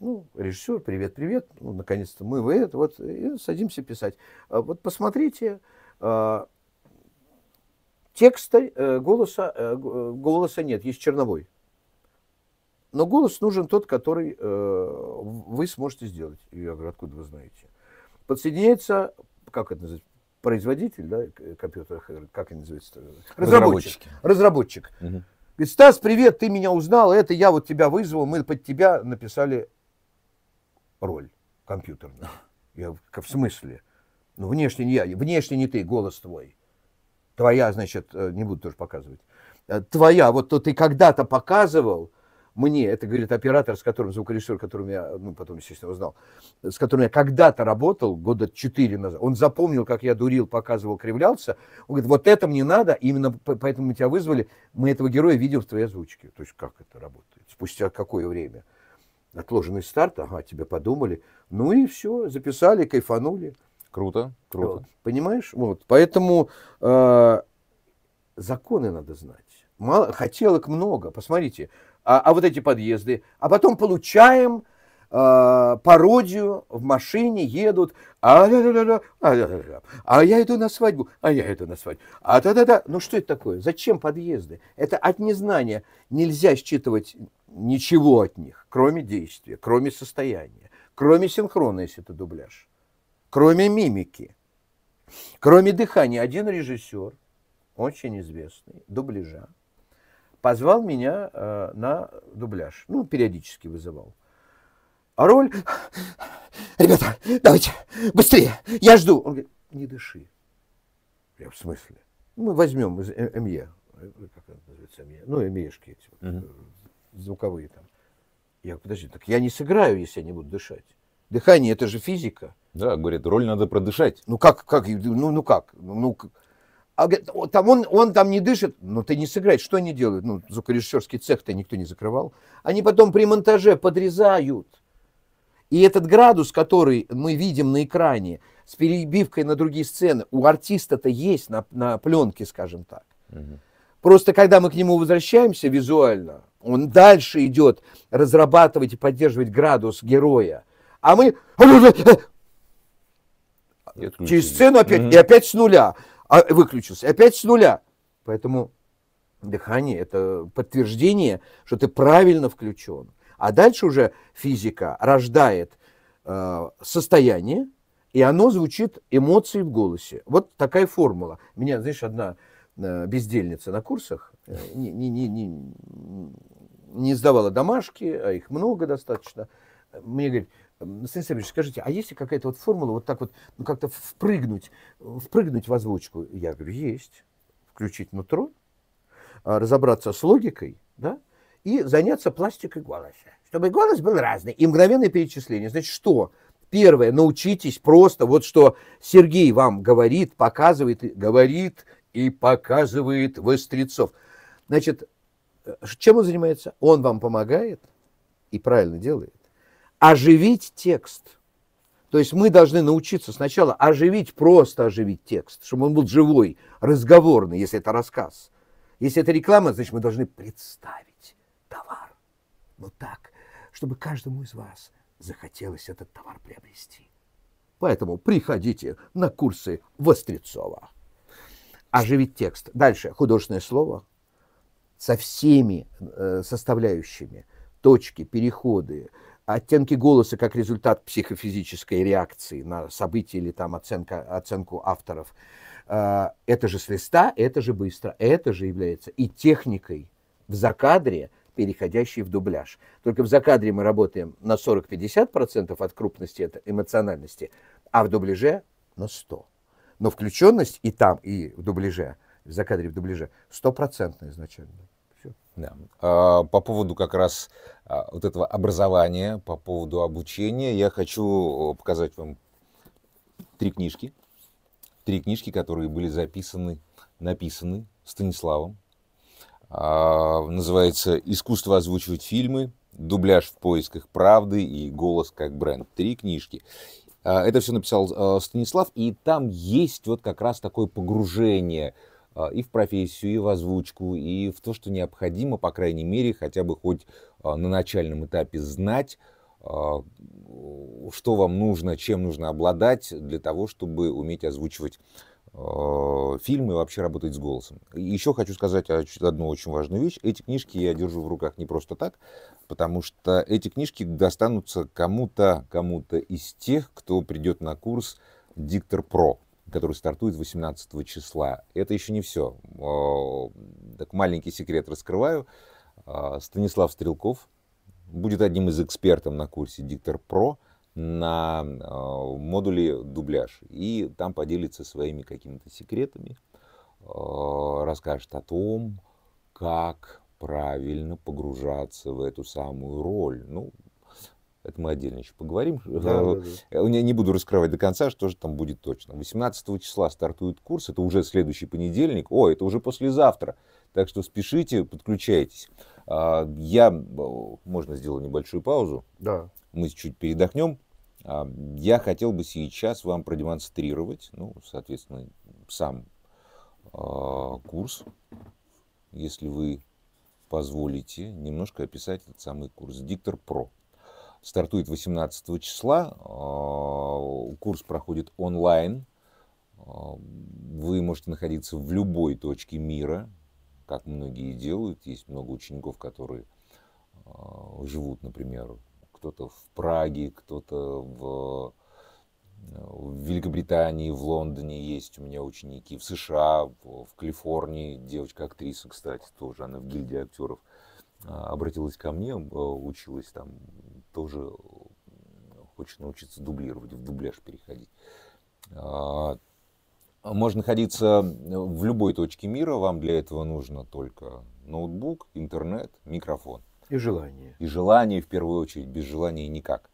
Ну, режиссер, привет, привет. Ну, наконец-то мы вы это вот и садимся писать. А вот посмотрите, а, текста, э, голоса, э, голоса нет, есть черновой. Но голос нужен тот, который э, вы сможете сделать. Я говорю, откуда вы знаете? подсоединяется, как это называется, производитель, да, компьютерных игр, как это называется? Разработчик. Разработчик. Угу. Говорит, Стас, привет, ты меня узнал, это я вот тебя вызвал, мы под тебя написали роль компьютерную. Я в смысле? Ну, внешне не я, внешне не ты, голос твой. Твоя, значит, э, не буду тоже показывать. Э, твоя, вот то ты когда-то показывал, мне, это говорит оператор, с которым, звукорежиссер, которым я, ну, потом, естественно, узнал, с которым я когда-то работал, года четыре назад, он запомнил, как я дурил, показывал, кривлялся, он говорит, вот это мне надо, именно поэтому мы тебя вызвали, мы этого героя видим в твоей озвучке. То есть, как это работает? Спустя какое время? Отложенный старт, ага, тебе подумали, ну и все, записали, кайфанули. Круто, круто. Вот, понимаешь? Вот, поэтому э, законы надо знать. Мало, хотелок много. Посмотрите, а, а вот эти подъезды, а потом получаем э, пародию в машине, едут, а, а, а, а я иду на свадьбу, а я иду на свадьбу, а да-да-да, ну что это такое? Зачем подъезды? Это от незнания. Нельзя считывать ничего от них, кроме действия, кроме состояния, кроме синхрона, если это дубляж, кроме мимики, кроме дыхания. Один режиссер, очень известный, дубляжа, позвал меня э, на дубляж. Ну, периодически вызывал. А роль... Ребята, давайте, быстрее, я жду. Он говорит, не дыши. Я в смысле? Мы возьмем из МЕ. Как это называется МЕ? Ну, МЕшки эти, вот, угу. звуковые там. Я говорю, подожди, так я не сыграю, если я не буду дышать. Дыхание это же физика. Да, говорит, роль надо продышать. Ну как, как, ну, ну как? Ну, а там он, он там не дышит, ну ты не сыграешь. Что они делают? Ну, звукорежиссерский цех-то никто не закрывал. Они потом при монтаже подрезают. И этот градус, который мы видим на экране, с перебивкой на другие сцены, у артиста-то есть на, на пленке, скажем так. Угу. Просто когда мы к нему возвращаемся визуально, он дальше идет разрабатывать и поддерживать градус героя. А мы через сцену опять, угу. и опять с нуля а выключился, опять с нуля. Поэтому дыхание – это подтверждение, что ты правильно включен. А дальше уже физика рождает э, состояние, и оно звучит эмоции в голосе. Вот такая формула. Меня, знаешь, одна э, бездельница на курсах э, не, не, не, не, не сдавала домашки, а их много достаточно. Мне говорит, Станислав Ильич, скажите, а есть ли какая-то вот формула вот так вот, ну как-то впрыгнуть, впрыгнуть в озвучку? Я говорю, есть. Включить нутро, а, разобраться с логикой, да, и заняться пластикой голоса. Чтобы голос был разный. И мгновенное перечисление. Значит, что? Первое, научитесь просто, вот что Сергей вам говорит, показывает, говорит и показывает Вострецов. Значит, э, чем он занимается? Он вам помогает и правильно делает оживить текст. То есть мы должны научиться сначала оживить, просто оживить текст, чтобы он был живой, разговорный, если это рассказ. Если это реклама, значит мы должны представить товар. Но так, чтобы каждому из вас захотелось этот товар приобрести. Поэтому приходите на курсы Вострецова. Оживить текст. Дальше художественное слово со всеми э, составляющими. Точки, переходы, оттенки голоса как результат психофизической реакции на события или там оценка, оценку авторов. А, это же с листа, это же быстро, это же является и техникой в закадре, переходящей в дубляж. Только в закадре мы работаем на 40-50% от крупности, это эмоциональности, а в дубляже на 100%. Но включенность и там, и в дубляже, в закадре, в дубляже, стопроцентная изначально. Да. А, по поводу как раз а, вот этого образования, по поводу обучения, я хочу показать вам три книжки. три книжки, которые были записаны, написаны Станиславом. А, называется «Искусство озвучивать фильмы», «Дубляж в поисках правды» и «Голос как бренд». Три книжки. Это все написал Станислав, и там есть вот как раз такое погружение и в профессию, и в озвучку, и в то, что необходимо, по крайней мере, хотя бы хоть на начальном этапе знать, что вам нужно, чем нужно обладать для того, чтобы уметь озвучивать фильмы и вообще работать с голосом. Еще хочу сказать одну очень важную вещь. Эти книжки я держу в руках не просто так, потому что эти книжки достанутся кому-то, кому-то из тех, кто придет на курс Диктор Про, который стартует 18 числа. Это еще не все. Так маленький секрет раскрываю. Э, Станислав Стрелков будет одним из экспертов на курсе Диктор Про на э, модуле дубляж. И там поделится своими какими-то секретами, э, расскажет о том, как правильно погружаться в эту самую роль. Ну, это мы отдельно еще поговорим. Да, да, да. Я не буду раскрывать до конца, что же там будет точно. 18 числа стартует курс, это уже следующий понедельник. О, это уже послезавтра. Так что спешите, подключайтесь. Я, можно сделать небольшую паузу. Да. Мы чуть передохнем. А, я хотел бы сейчас вам продемонстрировать, ну, соответственно, сам э, курс, если вы позволите, немножко описать этот самый курс. Диктор Про. Стартует 18 числа. Э, курс проходит онлайн. Э, вы можете находиться в любой точке мира, как многие делают. Есть много учеников, которые живут, например, кто-то в Праге, кто-то в, в Великобритании, в Лондоне есть у меня ученики, в США, в, в Калифорнии, девочка-актриса, кстати, тоже, она в гильдии актеров а, обратилась ко мне, а, училась там, тоже хочет научиться дублировать, в дубляж переходить. А, можно находиться в любой точке мира, вам для этого нужно только ноутбук, интернет, микрофон. И желание. И желание, в первую очередь, без желания никак.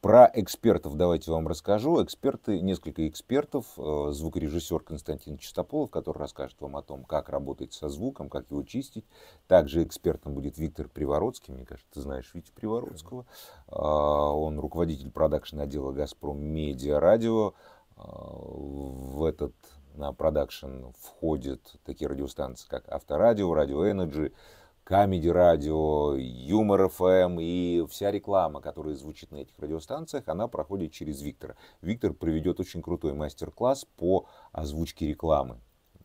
Про экспертов давайте вам расскажу. Эксперты, несколько экспертов. Э, звукорежиссер Константин Чистополов, который расскажет вам о том, как работать со звуком, как его чистить. Также экспертом будет Виктор Привородский. Мне кажется, ты знаешь Витю Привородского. А, он руководитель продакшн отдела «Газпром Медиа Радио». А, в этот на продакшн входят такие радиостанции, как Авторадио, Радио Energy, Comedy Радио, Юмор FM и вся реклама, которая звучит на этих радиостанциях, она проходит через Виктора. Виктор проведет очень крутой мастер-класс по озвучке рекламы.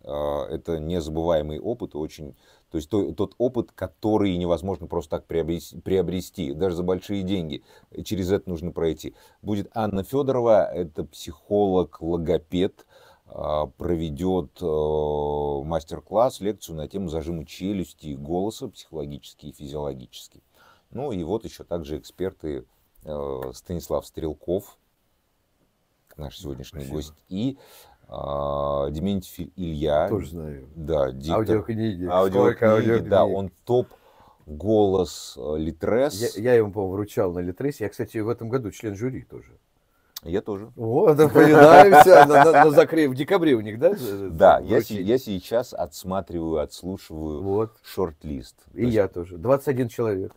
А, это незабываемый опыт, очень, то есть тот опыт, который невозможно просто так приобрести, приобрести, даже за большие деньги. Через это нужно пройти. Будет Анна Федорова, это психолог, логопед, проведет э, мастер-класс, лекцию на тему зажима челюсти и голоса, психологический и физиологический. Ну и вот еще также эксперты э, Станислав Стрелков, наш сегодняшний Спасибо. гость, и а, Дементьев Илья. Тоже знаю. Да, диктор. Аудиокниги. Аудиокниги, аудиокниги. Да, он топ голос э, Литрес. Я, я ему, по-моему, вручал на Литресе. Я, кстати, в этом году член жюри тоже. Я тоже. Вот, наблюдаемся *laughs* на, на, на закре... в декабре у них, да? Да, я, я сейчас отсматриваю, отслушиваю вот. шорт-лист. И То я тоже. 21 человек.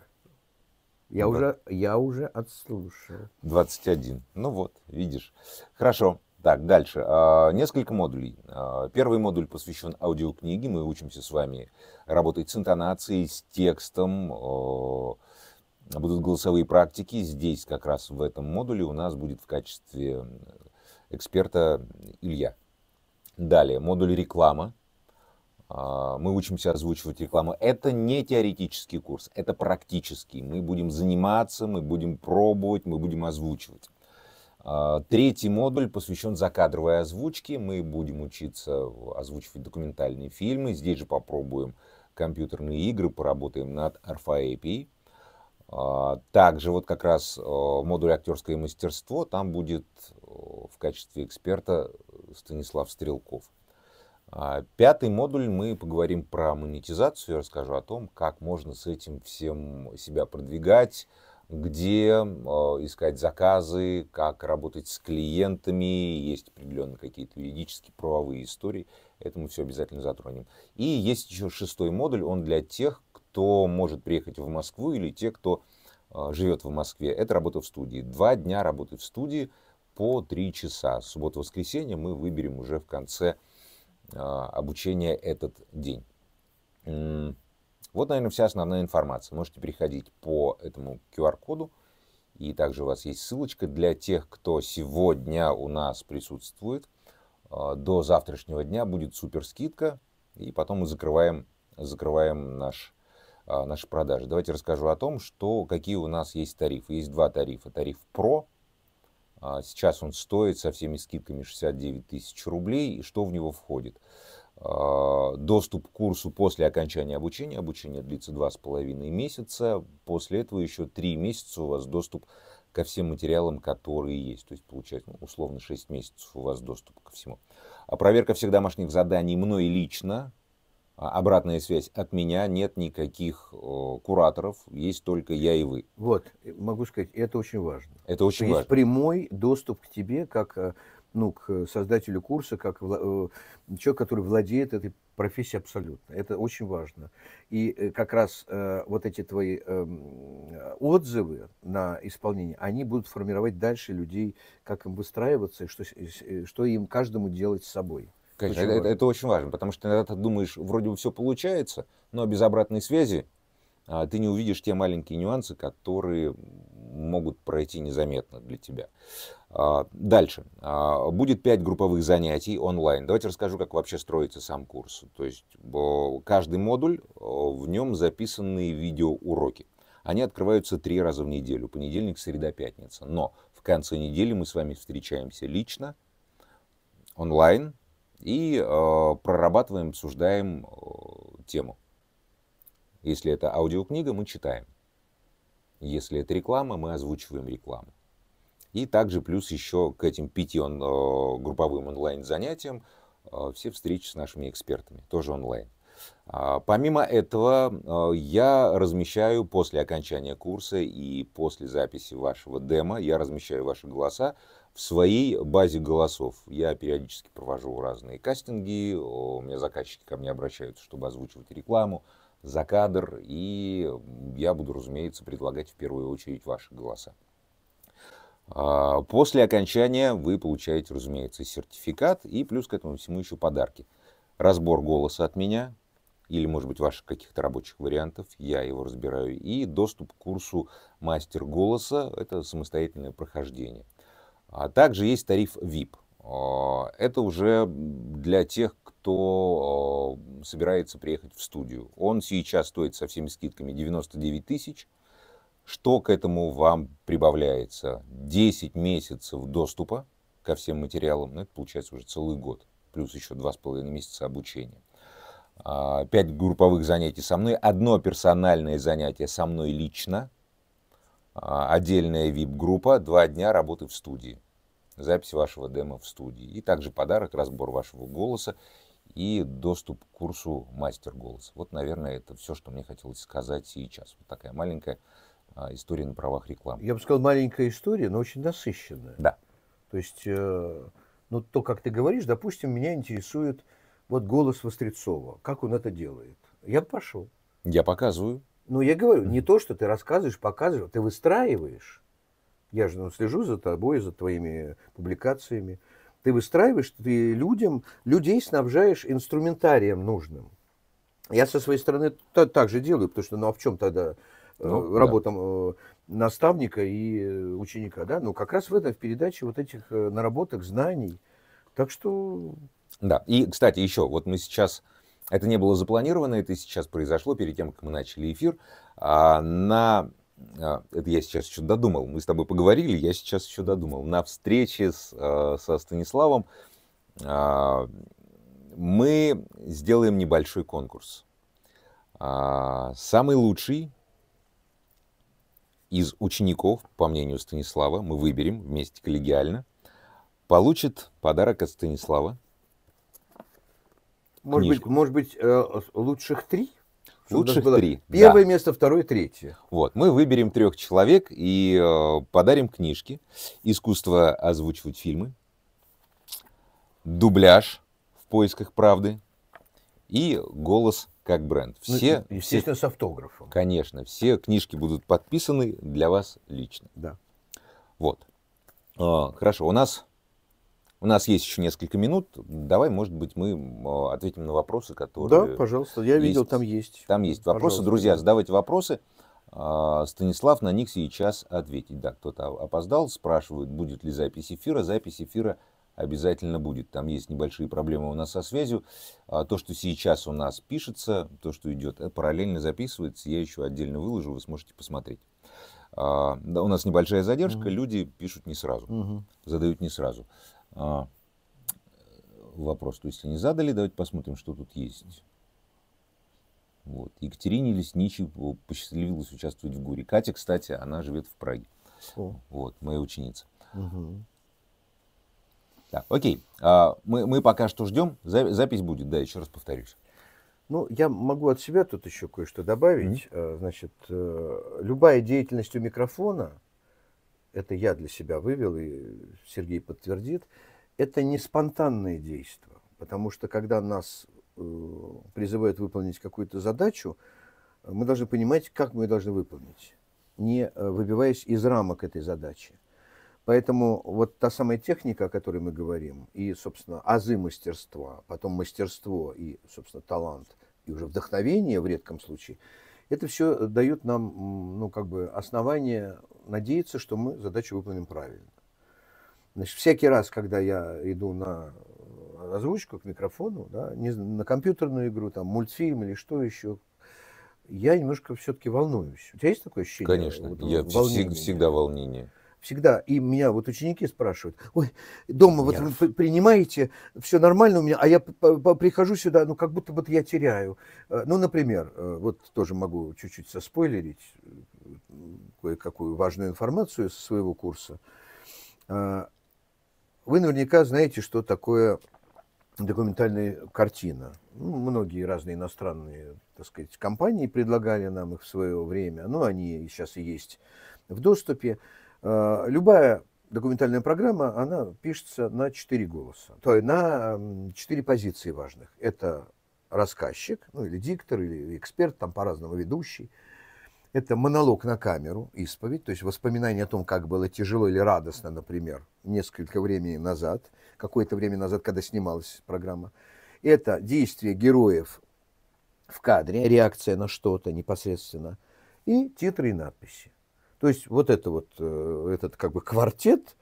Я, да. уже, я уже отслушал. 21. Ну вот, видишь. Хорошо. Так, дальше. А, несколько модулей. А, первый модуль посвящен аудиокниге. Мы учимся с вами работать с интонацией, с текстом, будут голосовые практики. Здесь как раз в этом модуле у нас будет в качестве эксперта Илья. Далее, модуль реклама. А, мы учимся озвучивать рекламу. Это не теоретический курс, это практический. Мы будем заниматься, мы будем пробовать, мы будем озвучивать. А, третий модуль посвящен закадровой озвучке. Мы будем учиться озвучивать документальные фильмы. Здесь же попробуем компьютерные игры, поработаем над RFA API. А, также вот как раз модуль актерское мастерство, там будет в качестве эксперта Станислав Стрелков. А, пятый модуль мы поговорим про монетизацию, я расскажу о том, как можно с этим всем себя продвигать, где э, искать заказы, как работать с клиентами, есть определенные какие-то юридические правовые истории. Это мы все обязательно затронем. И есть еще шестой модуль, он для тех, кто может приехать в Москву или те, кто э, живет в Москве. Это работа в студии. Два дня работы в студии по три часа. Суббота-воскресенье мы выберем уже в конце э, обучения этот день. Вот, наверное, вся основная информация. Можете переходить по этому QR-коду. И также у вас есть ссылочка для тех, кто сегодня у нас присутствует. А, до завтрашнего дня будет супер скидка. И потом мы закрываем, закрываем наш, а, наши продажи. Давайте расскажу о том, что, какие у нас есть тарифы. Есть два тарифа. Тариф Pro. А, сейчас он стоит со всеми скидками 69 тысяч рублей. И что в него входит? А, доступ к курсу после окончания обучения. Обучение длится два с половиной месяца. После этого еще три месяца у вас доступ ко всем материалам, которые есть. То есть, получается, ну, условно, 6 месяцев у вас доступ ко всему. А проверка всех домашних заданий мной лично. А обратная связь от меня. Нет никаких кураторов. Есть только я и вы. Вот, могу сказать, это очень важно. Это очень важно. Есть прямой доступ к тебе, как э, ну, к создателю курса, как э, человек, который владеет этой профессией абсолютно. Это очень важно. И э, как раз э, вот эти твои э, отзывы на исполнение, они будут формировать дальше людей, как им выстраиваться, и что, э, что им каждому делать с собой. Конечно, это, это, это очень важно, потому что иногда ты думаешь, вроде бы все получается, но без обратной связи а, ты не увидишь те маленькие нюансы, которые могут пройти незаметно для тебя. А, дальше. А, будет 5 групповых занятий онлайн. Давайте расскажу, как вообще строится сам курс. То есть каждый модуль, в нем записанные видеоуроки. Они открываются три раза в неделю. Понедельник, среда, пятница. Но в конце недели мы с вами встречаемся лично, онлайн, и прорабатываем, обсуждаем тему. Если это аудиокнига, мы читаем. Если это реклама, мы озвучиваем рекламу. И также плюс еще к этим пяти он, э, групповым онлайн-занятиям э, все встречи с нашими экспертами, тоже онлайн. А, помимо этого, э, я размещаю после окончания курса и после записи вашего демо, я размещаю ваши голоса в своей базе голосов. Я периодически провожу разные кастинги, у меня заказчики ко мне обращаются, чтобы озвучивать рекламу, за кадр, и я буду, разумеется, предлагать в первую очередь ваши голоса. А, после окончания вы получаете, разумеется, сертификат и плюс к этому всему еще подарки. Разбор голоса от меня, или, может быть, ваших каких-то рабочих вариантов, я его разбираю, и доступ к курсу мастер голоса, это самостоятельное прохождение. А также есть тариф VIP. А, это уже для тех, кто а, собирается приехать в студию. Он сейчас стоит со всеми скидками 99 тысяч. Что к этому вам прибавляется? 10 месяцев доступа ко всем материалам, ну, это получается уже целый год, плюс еще 2,5 месяца обучения. 5 а, групповых занятий со мной, одно персональное занятие со мной лично, отдельная VIP-группа, два дня работы в студии запись вашего демо в студии. И также подарок, разбор вашего голоса и доступ к курсу мастер голос. Вот, наверное, это все, что мне хотелось сказать сейчас. Вот такая маленькая а, история на правах рекламы. Я бы сказал, маленькая история, но очень насыщенная. Да. То есть, э, ну, то, как ты говоришь, допустим, меня интересует вот голос Вострецова. Как он это делает? Я бы пошел. Я показываю. Ну, я говорю, не то, что ты рассказываешь, показываешь, ты выстраиваешь. Я же ну, слежу за тобой, за твоими публикациями. Ты выстраиваешь, ты людям, людей снабжаешь инструментарием нужным. Я со своей стороны так же делаю, потому что, ну а в чем тогда э, ну, работа да. Э, наставника и э, ученика, да? Ну как раз в этом, в передаче вот этих наработок, знаний. Так что... Да, и, кстати, еще, вот мы сейчас, это не было запланировано, это сейчас произошло перед тем, как мы начали эфир, а на а, это я сейчас еще додумал, мы с тобой поговорили, я сейчас еще додумал. На встрече с, а, со Станиславом а, мы сделаем небольшой конкурс. Самый лучший из учеников, по мнению Станислава, мы выберем вместе коллегиально, получит подарок от Станислава. Может быть, может быть, э, лучших три? Лучших три. Первое да. место, второе, третье. Вот, мы выберем трех человек и э, подарим книжки. Искусство озвучивать фильмы. Дубляж в поисках правды. И голос как бренд. Ну, все, ну, естественно, все, с автографом. Конечно, все книжки будут подписаны для вас лично. Да. Вот. А, хорошо, у нас у нас есть еще несколько минут. Давай, может быть, мы а, ответим на вопросы, которые... Да, пожалуйста. Я видел, там есть. Там есть вопросы. Пожалуйста. Друзья, задавайте вопросы. А, Станислав на них сейчас ответить. Да, кто-то опоздал, спрашивают, будет ли запись эфира. Запись эфира обязательно будет. Там есть небольшие проблемы у нас со связью. А то, что сейчас у нас пишется, то, что идет, э, параллельно записывается, я еще отдельно выложу, вы сможете посмотреть. Да, у нас небольшая задержка, угу. люди пишут не сразу, угу. задают не сразу. А, вопрос, то есть они задали, давайте посмотрим, что тут есть. Вот. Екатерине Лесничий посчастливилось участвовать в ГУРе. Катя, кстати, она живет в Праге. О. Вот, моя ученица. Угу. Так, окей. А, мы, мы пока что ждем. Запись будет, да, еще раз повторюсь. Ну, я могу от себя тут еще кое-что добавить. Mm-hmm. Значит, э, любая деятельность у микрофона, это я для себя вывел, и Сергей подтвердит, это не спонтанное действие. Потому что когда нас э, призывают выполнить какую-то задачу, мы должны понимать, как мы ее должны выполнить, не выбиваясь из рамок этой задачи. Поэтому вот та самая техника, о которой мы говорим, и, собственно, азы мастерства, потом мастерство и, собственно, талант, и уже вдохновение в редком случае, это все дает нам, ну, как бы, основание надеяться, что мы задачу выполним правильно. Значит, всякий раз, когда я иду на озвучку к микрофону, да, не, на компьютерную игру, там, мультфильм или что еще, я немножко все-таки волнуюсь. У тебя есть такое ощущение? Конечно, вот, я волнения? всегда волнение всегда, и меня вот ученики спрашивают, ой, дома вот вы принимаете, все нормально у меня, а я прихожу сюда, ну, как будто вот я теряю. Э, ну, например, э, вот тоже могу чуть-чуть соспойлерить э, кое-какую важную информацию со своего курса. Вы наверняка знаете, что такое документальная картина. Ну, многие разные иностранные, так сказать, компании предлагали нам их в свое время. Ну, они сейчас и есть в доступе. Э, любая документальная программа, она пишется на четыре голоса, то есть на четыре позиции важных. Это рассказчик, ну или диктор, или эксперт, там по-разному ведущий. Это монолог на камеру, исповедь, то есть воспоминание о том, как было тяжело или радостно, например, несколько времени назад, какое-то время назад, когда снималась программа. Это действие героев в кадре, реакция на что-то непосредственно, и титры и надписи. То есть вот это вот, э, этот как бы квартет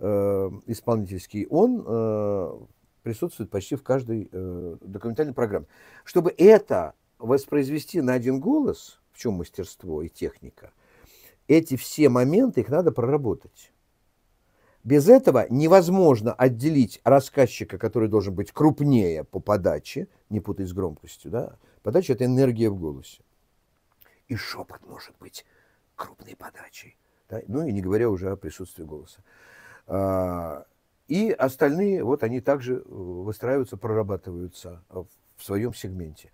э, исполнительский, он э, присутствует почти в каждой документальной программе. Чтобы это воспроизвести на один голос, чем мастерство и техника, эти все моменты, их надо проработать. Без этого невозможно отделить рассказчика, который должен быть крупнее по подаче, не путай с громкостью, да? Подача – это энергия в голосе. И шепот может быть крупной подачей. Да? Ну и не говоря уже о присутствии голоса. А, и остальные, вот они также э, выстраиваются, прорабатываются в своем сегменте.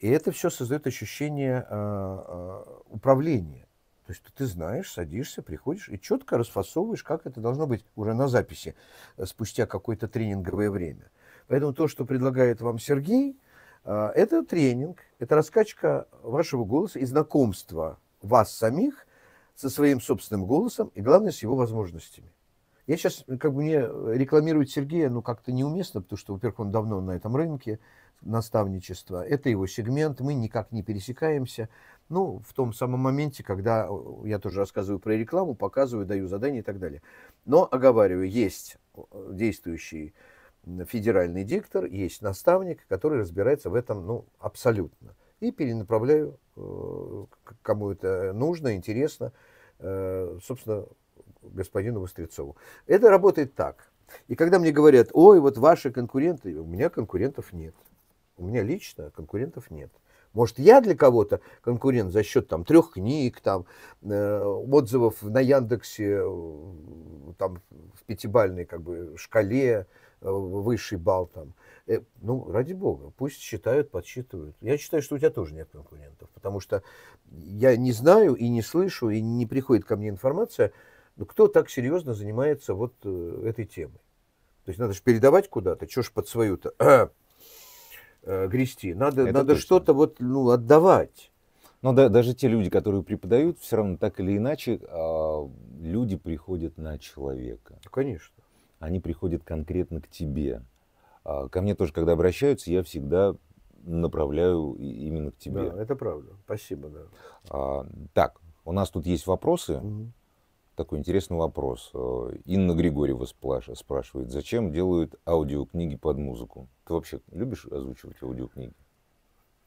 И это все создает ощущение а, а, управления. То есть ты знаешь, садишься, приходишь и четко расфасовываешь, как это должно быть уже на записи, э, спустя какое-то тренинговое время. Поэтому то, что предлагает вам Сергей, это тренинг, это раскачка вашего голоса и знакомство вас самих со своим собственным голосом и, главное, с его возможностями. Я сейчас, как бы мне рекламировать Сергея, ну, как-то неуместно, потому что, во-первых, он давно на этом рынке наставничества. Это его сегмент, мы никак не пересекаемся. Ну, в том самом моменте, когда я тоже рассказываю про рекламу, показываю, даю задания и так далее. Но, оговариваю, есть действующий федеральный диктор, есть наставник, который разбирается в этом, ну, абсолютно и перенаправляю, э, кому это нужно, интересно, э, собственно, господину Вострецову. Это работает так. И когда мне говорят, ой, вот ваши конкуренты, у меня конкурентов нет. У меня лично конкурентов нет. Может, я для кого-то конкурент за счет там трех книг, там э, отзывов на Яндексе, там в пятибальной как бы шкале, высший балл там. Э, ну, ради бога, пусть считают, подсчитывают. Я считаю, что у тебя тоже нет конкурентов, потому что я не знаю и не слышу, и не приходит ко мне информация, ну, кто так серьезно занимается вот э, этой темой. То есть надо же передавать куда-то, что ж под свою-то э, *clears throat* грести. Надо, надо что-то вот, ну, отдавать. Но да, даже те люди, которые преподают, все равно так или иначе, э, люди приходят на человека. Конечно. Они приходят конкретно к тебе. А, ко мне тоже, когда обращаются, я всегда направляю именно к тебе. Да, это правда. Спасибо, да. А, так, у нас тут есть вопросы. Угу. Такой интересный вопрос. Э, Инна Григорьева спрашивает, зачем делают аудиокниги под музыку? Ты вообще любишь озвучивать аудиокниги?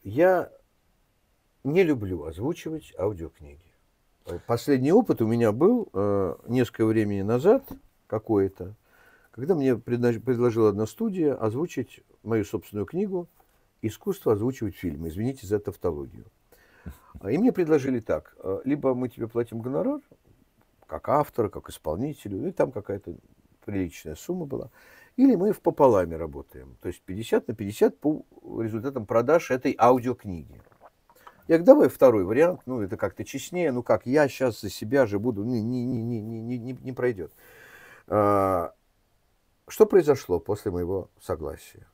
Я не люблю озвучивать аудиокниги. Последний опыт у меня был э, несколько времени назад, какой-то, когда мне предложила одна студия озвучить мою собственную книгу «Искусство озвучивать фильмы». Извините за тавтологию. *laughs* И мне предложили так. Э, либо мы тебе платим гонорар, как автору, как исполнителю, ну и там какая-то приличная сумма была. Или мы в пополаме работаем. То есть 50 на 50 по результатам продаж этой аудиокниги. Я говорю, давай второй вариант, ну это как-то честнее, ну как я сейчас за себя же буду, не, не, не, не, не, не, не пройдет. А, что произошло после моего согласия?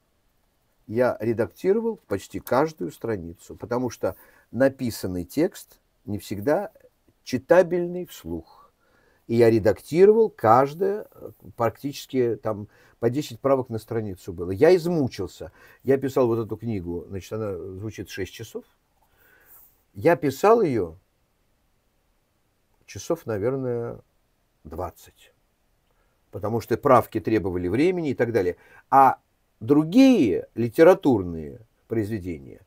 Я редактировал почти каждую страницу, потому что написанный текст не всегда читабельный вслух. И я редактировал каждое, практически там по 10 правок на страницу было. Я измучился. Я писал вот эту книгу, значит, она звучит 6 часов. Я писал ее часов, наверное, 20 потому что правки требовали времени и так далее. А другие литературные произведения,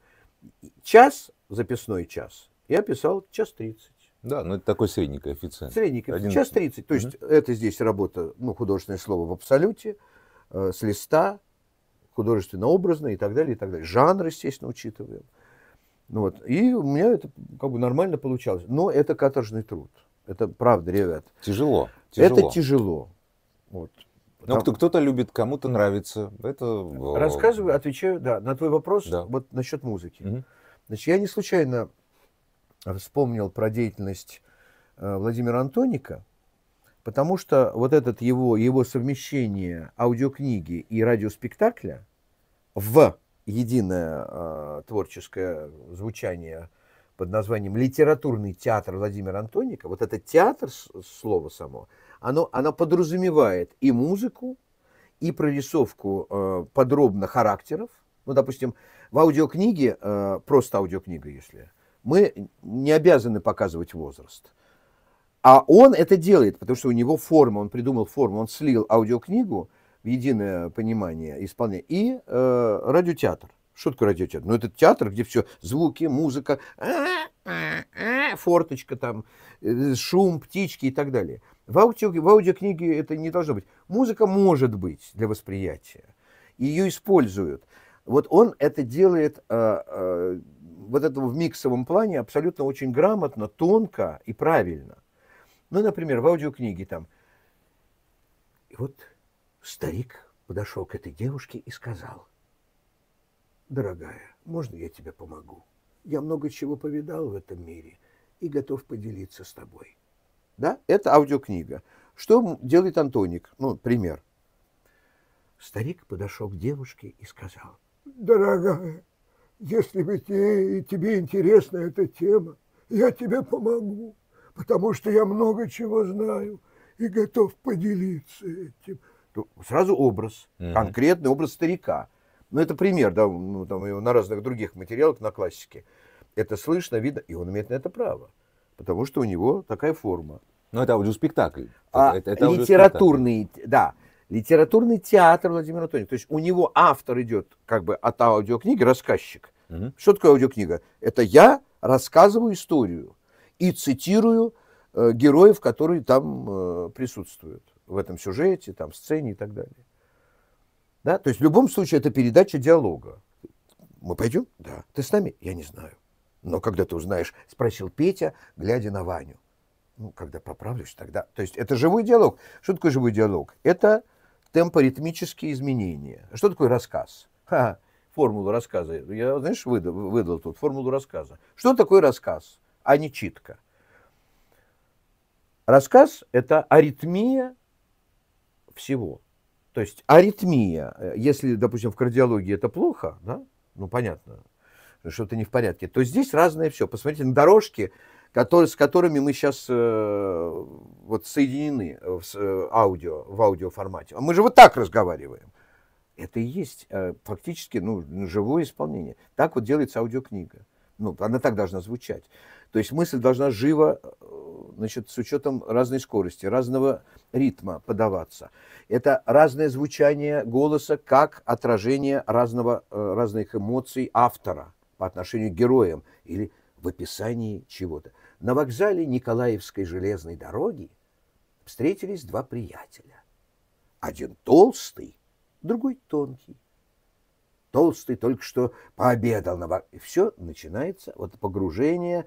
час, записной час, я писал час тридцать. Да, ну это такой средний коэффициент. Средний коэффициент, час тридцать. То есть угу. это здесь работа, ну, художественное слово в абсолюте, э, с листа, художественно-образно и так далее, и так далее. Жанр, естественно, учитываем. Ну, вот. И у меня это как бы нормально получалось. Но это каторжный труд. Это правда, ребят. Тяжело. тяжело. Это тяжело. Вот. Ну, кто, кто-то любит, кому-то нравится. Это... Рассказываю, отвечаю, да, на твой вопрос да. вот насчет музыки. Угу. Значит, я не случайно вспомнил про деятельность э, Владимира Антоника, потому что вот этот его, его совмещение аудиокниги и радиоспектакля в единое э, творческое звучание под названием «Литературный театр Владимира Антоника», вот это театр, слово само – оно, оно подразумевает и музыку, и прорисовку э, подробно характеров. Ну, допустим, в аудиокниге, э, просто аудиокнига, если, мы не обязаны показывать возраст. А он это делает, потому что у него форма, он придумал форму, он слил аудиокнигу в единое понимание исполнения и э, радиотеатр. Что такое радиотеатр? Ну, это театр, где все звуки, музыка, форточка там, э, шум, птички и так далее. В, аудио, в аудиокниге это не должно быть. Музыка может быть для восприятия. Ее используют. Вот он это делает э, э, вот это в миксовом плане абсолютно очень грамотно, тонко и правильно. Ну, например, в аудиокниге там. И вот старик подошел к этой девушке и сказал, дорогая, можно я тебе помогу? Я много чего повидал в этом мире и готов поделиться с тобой. Да? Это аудиокнига. Что делает Антоник? Ну, пример. Старик подошел к девушке и сказал. Дорогая, если бы тебе, тебе интересна эта тема, я тебе помогу, потому что я много чего знаю и готов поделиться этим. Сразу образ, угу. конкретный образ старика. Ну, это пример, да, ну, там, на разных других материалах, на классике. Это слышно, видно, и он имеет на это право, потому что у него такая форма. Ну, это аудиоспектакль. А это, это литературный, да, литературный театр Владимира Антонина. То есть у него автор идет как бы от аудиокниги, рассказчик. Угу. Что такое аудиокнига? Это я рассказываю историю и цитирую э, героев, которые там э, присутствуют в этом сюжете, там, сцене и так далее. Да? То есть в любом случае это передача диалога. Мы пойдем? Да. Ты с нами? Я не знаю. Но когда ты узнаешь, спросил Петя, глядя на Ваню ну, когда поправлюсь, тогда... То есть это живой диалог. Что такое живой диалог? Это темпоритмические изменения. Что такое рассказ? Ха, формулу рассказа. Я, знаешь, выдал, выдал тут формулу рассказа. Что такое рассказ, а не читка? Рассказ – это аритмия всего. То есть аритмия, э, если, допустим, в кардиологии это плохо, да, ну понятно, что-то не в порядке, то здесь разное все. Посмотрите на дорожки, которые, с которыми мы сейчас э, вот соединены в э, аудио, в аудиоформате. А мы же вот так разговариваем. Это и есть э, фактически ну, живое исполнение. Так вот делается аудиокнига. Ну, она так должна звучать. То есть мысль должна живо, э, значит, с учетом разной скорости, разного ритма подаваться. Это разное звучание голоса как отражение разного, э, разных эмоций автора по отношению к героям или в описании чего-то. На вокзале Николаевской железной дороги встретились два приятеля. Один толстый, другой тонкий. Толстый только что пообедал на вокзале. И все начинается вот погружение.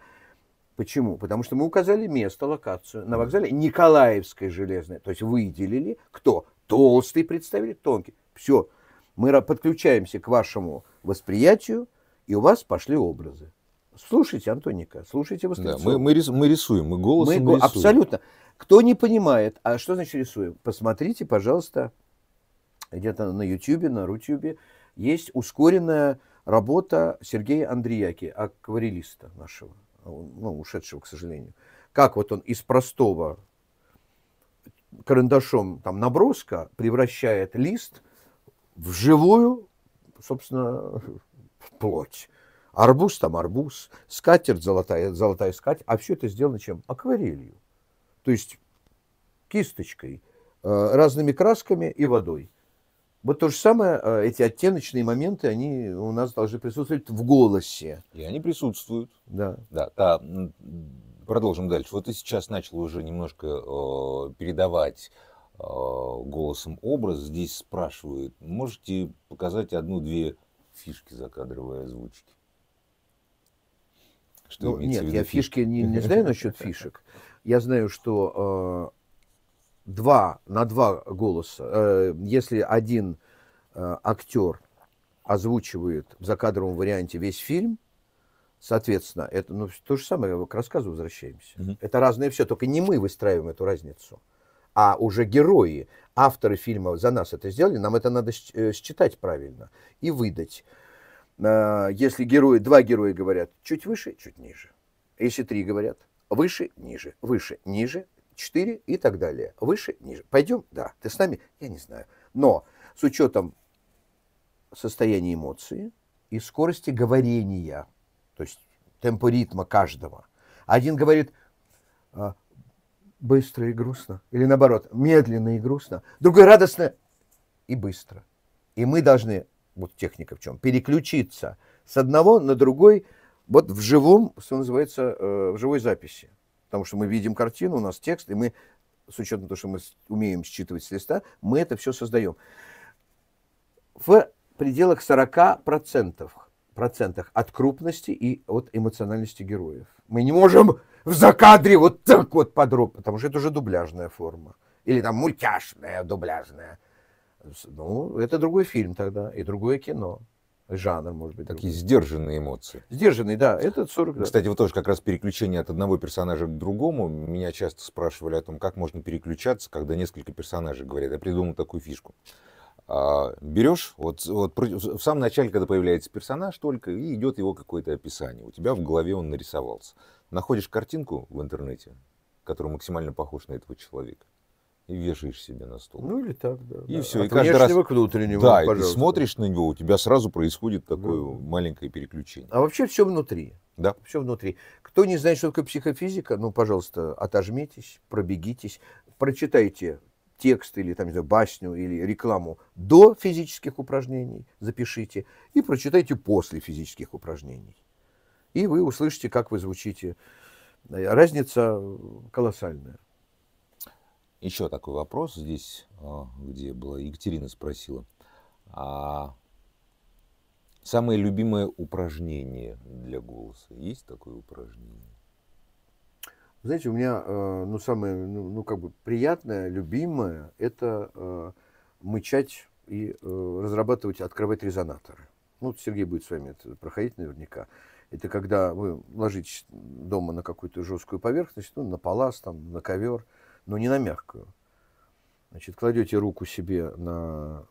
Почему? Потому что мы указали место, локацию. На вокзале Николаевской железной. То есть выделили кто? Толстый представили, тонкий. Все. Мы подключаемся к вашему восприятию, и у вас пошли образы. Слушайте, Антоника, слушайте Вострецова. Да, мы, мы, рис, мы рисуем, мы голосом мы, рисуем. Абсолютно. Кто не понимает, а что значит рисуем? Посмотрите, пожалуйста, где-то на Ютьюбе, на Рутюбе, есть ускоренная работа Сергея Андреяки, акварелиста нашего, ну, ушедшего, к сожалению. Как вот он из простого карандашом там наброска превращает лист в живую, собственно, плоть. Арбуз там арбуз, скатерть золотая, золотая скатерть. А все это сделано чем? Акварелью. То есть кисточкой, э, разными красками и водой. Вот то же самое, э, эти оттеночные моменты, они у нас должны присутствовать в голосе. И они присутствуют. Да. Да, да. Продолжим дальше. Вот ты сейчас начал уже немножко э, передавать э, голосом образ. Здесь спрашивают, можете показать одну-две фишки закадровой озвучки? Что ну, нет, я фишки не, не знаю насчет фишек. Я знаю, что э, два на два голоса, э, если один э, актер озвучивает в закадровом варианте весь фильм, соответственно, это ну, то же самое, к рассказу возвращаемся. Угу. Это разное все, только не мы выстраиваем эту разницу, а уже герои, авторы фильма за нас это сделали, нам это надо э, считать правильно и выдать. Если герои, два героя говорят чуть выше, чуть ниже. Если три говорят выше, ниже, выше, ниже, четыре и так далее. Выше, ниже. Пойдем? Да. Ты с нами? Я не знаю. Но с учетом состояния эмоции и скорости говорения, то есть темпа ритма каждого. Один говорит а, быстро и грустно, или наоборот, медленно и грустно, другой радостно и быстро. И мы должны вот техника в чем, переключиться с одного на другой, вот в живом, что называется, э, в живой записи. Потому что мы видим картину, у нас текст, и мы, с учетом того, что мы умеем считывать с листа, мы это все создаем. В пределах 40% процентах от крупности и от эмоциональности героев. Мы не можем в закадре вот так вот подробно, потому что это уже дубляжная форма. Или там мультяшная дубляжная. Ну, это другой фильм тогда, и другое кино. Жанр, может быть. Такие другой. сдержанные эмоции. Сдержанные, да. Это 40 Кстати, вот тоже как раз переключение от одного персонажа к другому. Меня часто спрашивали о том, как можно переключаться, когда несколько персонажей говорят. Я придумал такую фишку. А, берешь, вот, вот в самом начале, когда появляется персонаж только, и идет его какое-то описание. У тебя в голове он нарисовался. Находишь картинку в интернете, которая максимально похожа на этого человека и вешаешь себе на стол. Ну или так, да. И да. все. От и каждый раз... к внутреннему, Да, и ты смотришь на него, у тебя сразу происходит такое да. маленькое переключение. А вообще все внутри. Да. Все внутри. Кто не знает, что такое психофизика, ну, пожалуйста, отожмитесь, пробегитесь, прочитайте текст или там, не знаю, басню или рекламу до физических упражнений, запишите, и прочитайте после физических упражнений. И вы услышите, как вы звучите. Разница колоссальная. Еще такой вопрос здесь, а, где была Екатерина спросила. А самое любимое упражнение для голоса? Есть такое упражнение? Знаете, у меня, э, ну, самое, ну, ну, как бы приятное, любимое, это э, мычать и э, разрабатывать, открывать резонаторы. Ну, Сергей будет с вами это проходить наверняка. Это когда вы ложитесь дома на какую-то жесткую поверхность, ну, на палас, там, на ковер, но не на мягкую. Значит, кладете руку себе на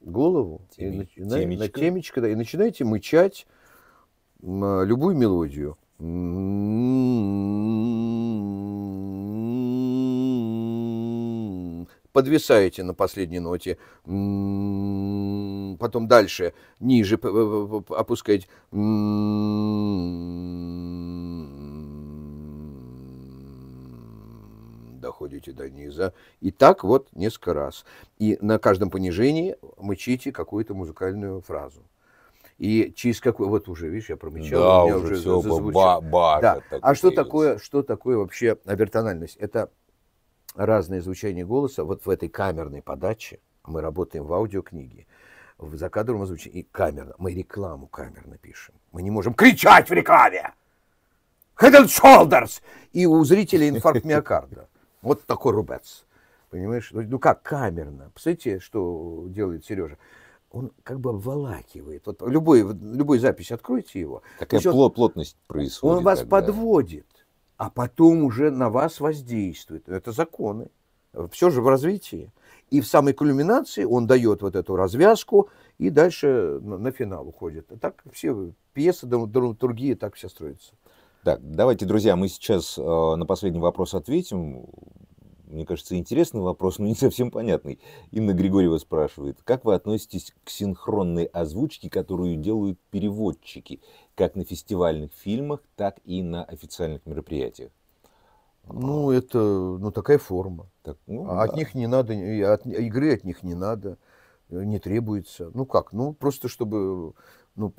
голову, Теми- и, на, на темечко. темечко, да, и начинаете мычать любую мелодию. Подвисаете на последней ноте, потом дальше, ниже опускаете, доходите до низа. И так вот несколько раз. И на каждом понижении мычите какую-то музыкальную фразу. И через какой... Вот уже, видишь, я промычал, Да, у меня уже все, зазвучало. ба Да. А что такое, что такое вообще авертональность? Это разное звучание голоса. Вот в этой камерной подаче мы работаем в аудиокниге, в закадровом озвучении и камерно. Мы рекламу камерно пишем. Мы не можем кричать в рекламе. Head and shoulders! И у зрителя инфаркт миокарда. Вот такой рубец. Понимаешь? Ну ну как камерно. Посмотрите, что делает Сережа. Он как бы обволакивает. Вот любой, любой запись откройте его. Такая пло- плотность происходит. он вас тогда. подводит, а потом уже на вас воздействует. Это законы. Все же в развитии. И в самой кульминации он дает вот эту развязку, и дальше на, на финал уходит. А Так все пьесы, драматургия, так все строится. Так, давайте, друзья, мы сейчас э, на последний вопрос ответим. Мне кажется, интересный вопрос, но не совсем понятный. Инна Григорьева спрашивает, как вы относитесь к синхронной озвучке, которую делают переводчики, как на фестивальных фильмах, так и на официальных мероприятиях? Ну, это ну, такая форма. Так, ну, А от да. них не надо, от игры от них не надо, не требуется. Ну как? Ну, просто чтобы ну,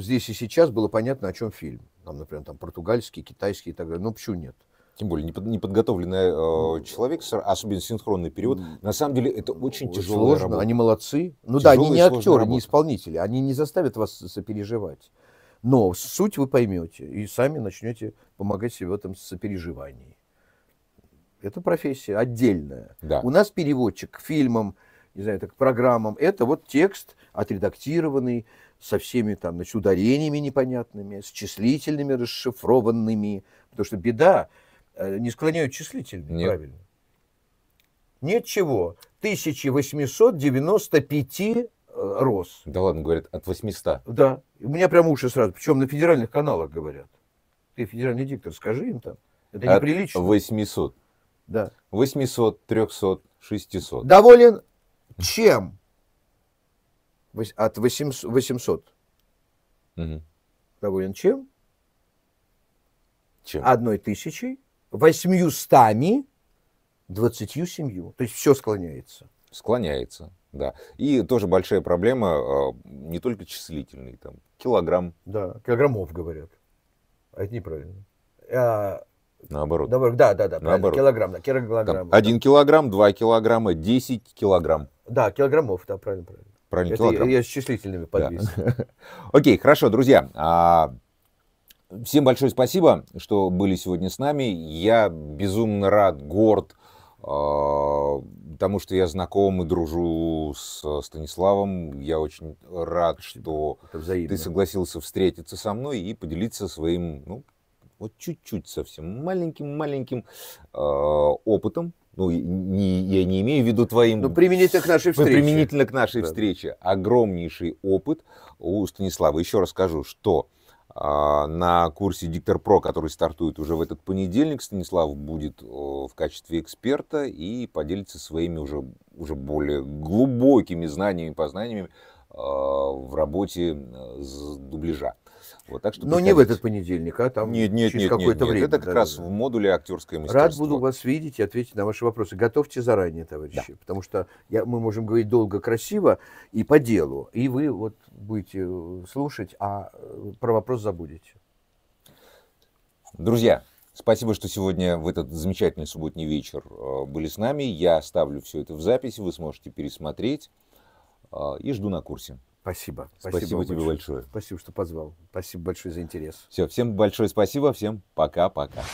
здесь и сейчас было понятно, о чем фильм. Там, например, там португальский, китайский и так далее. Ну, почему нет? Тем более непод- неподготовленный э, человек, с- особенно синхронный перевод, на самом деле это очень тяжелая Сложно, работа. они молодцы. Ну да, они Тяжелая не актеры, работа. не исполнители. Они не заставят вас сопереживать. Но суть вы поймете и сами начнете помогать себе в этом сопереживании. Это профессия отдельная. Да. У нас переводчик к фильмам, не знаю, так, к программам, это вот текст отредактированный, со всеми там, значит, ударениями непонятными, с числительными расшифрованными. Потому что беда, э, не склоняют числительные, Нет. правильно. Нет чего. 1895 э, роз. Да ладно, говорят, от 800. Да. У меня прям уши сразу. Причем на федеральных каналах говорят. Ты федеральный диктор, скажи им там. Это От неприлично. 800. Да. 800, 300, 600. Доволен чем? От 800. 800. Мгм. Доволен чем? Чем? Одной тысячей, восьмьюстами, двадцатью семью. То есть все склоняется. Склоняется, да. И тоже большая проблема, э, не только числительный, там, килограмм, Да. Килограммов говорят. А это неправильно. А, наоборот. давай, да, да, да. Наоборот. Килограмм, да, Там килограмм. один килограмм, два килограмма, 10 килограмм. Да, килограммов, да, правильно, правильно. Правильно, Это я, килограмм. я с числительными подвис. *laughs* Окей, хорошо, друзья. а, Всем большое спасибо, что были сегодня с нами. Я безумно рад, горд, а, потому что я знаком и дружу с Станиславом. Я очень рад, что ты согласился встретиться со мной и поделиться своим, ну, вот чуть-чуть совсем маленьким-маленьким э, опытом. Ну, не, я не имею в виду твоим... Ну, применительно к нашей встрече. Применительно к нашей Да. встрече. Огромнейший опыт у Станислава. Еще раз скажу, что а, на курсе Диктор Про, который стартует уже в этот понедельник, Станислав будет в качестве эксперта и поделится своими уже, уже более глубокими знаниями, познаниями а, в работе э, с дубляжа. Вот, так что Но не в этот понедельник, а там Нет, нет, через нет, какое-то нет, время. Это как Да, раз да, да. в модуле актерское мастерство. Рад буду вас видеть и ответить на ваши вопросы. Готовьте заранее, товарищи, потому что я, мы можем говорить долго, красиво и по делу. И вы вот будете э, слушать, а э, про вопрос забудете. Друзья, спасибо, что сегодня в этот замечательный субботний вечер э, были с нами. Я оставлю все это в записи, вы сможете пересмотреть. И жду на курсе. Спасибо. Спасибо, тебе большое. Спасибо, что позвал. Спасибо большое за интерес. Все, всем большое спасибо, всем пока-пока.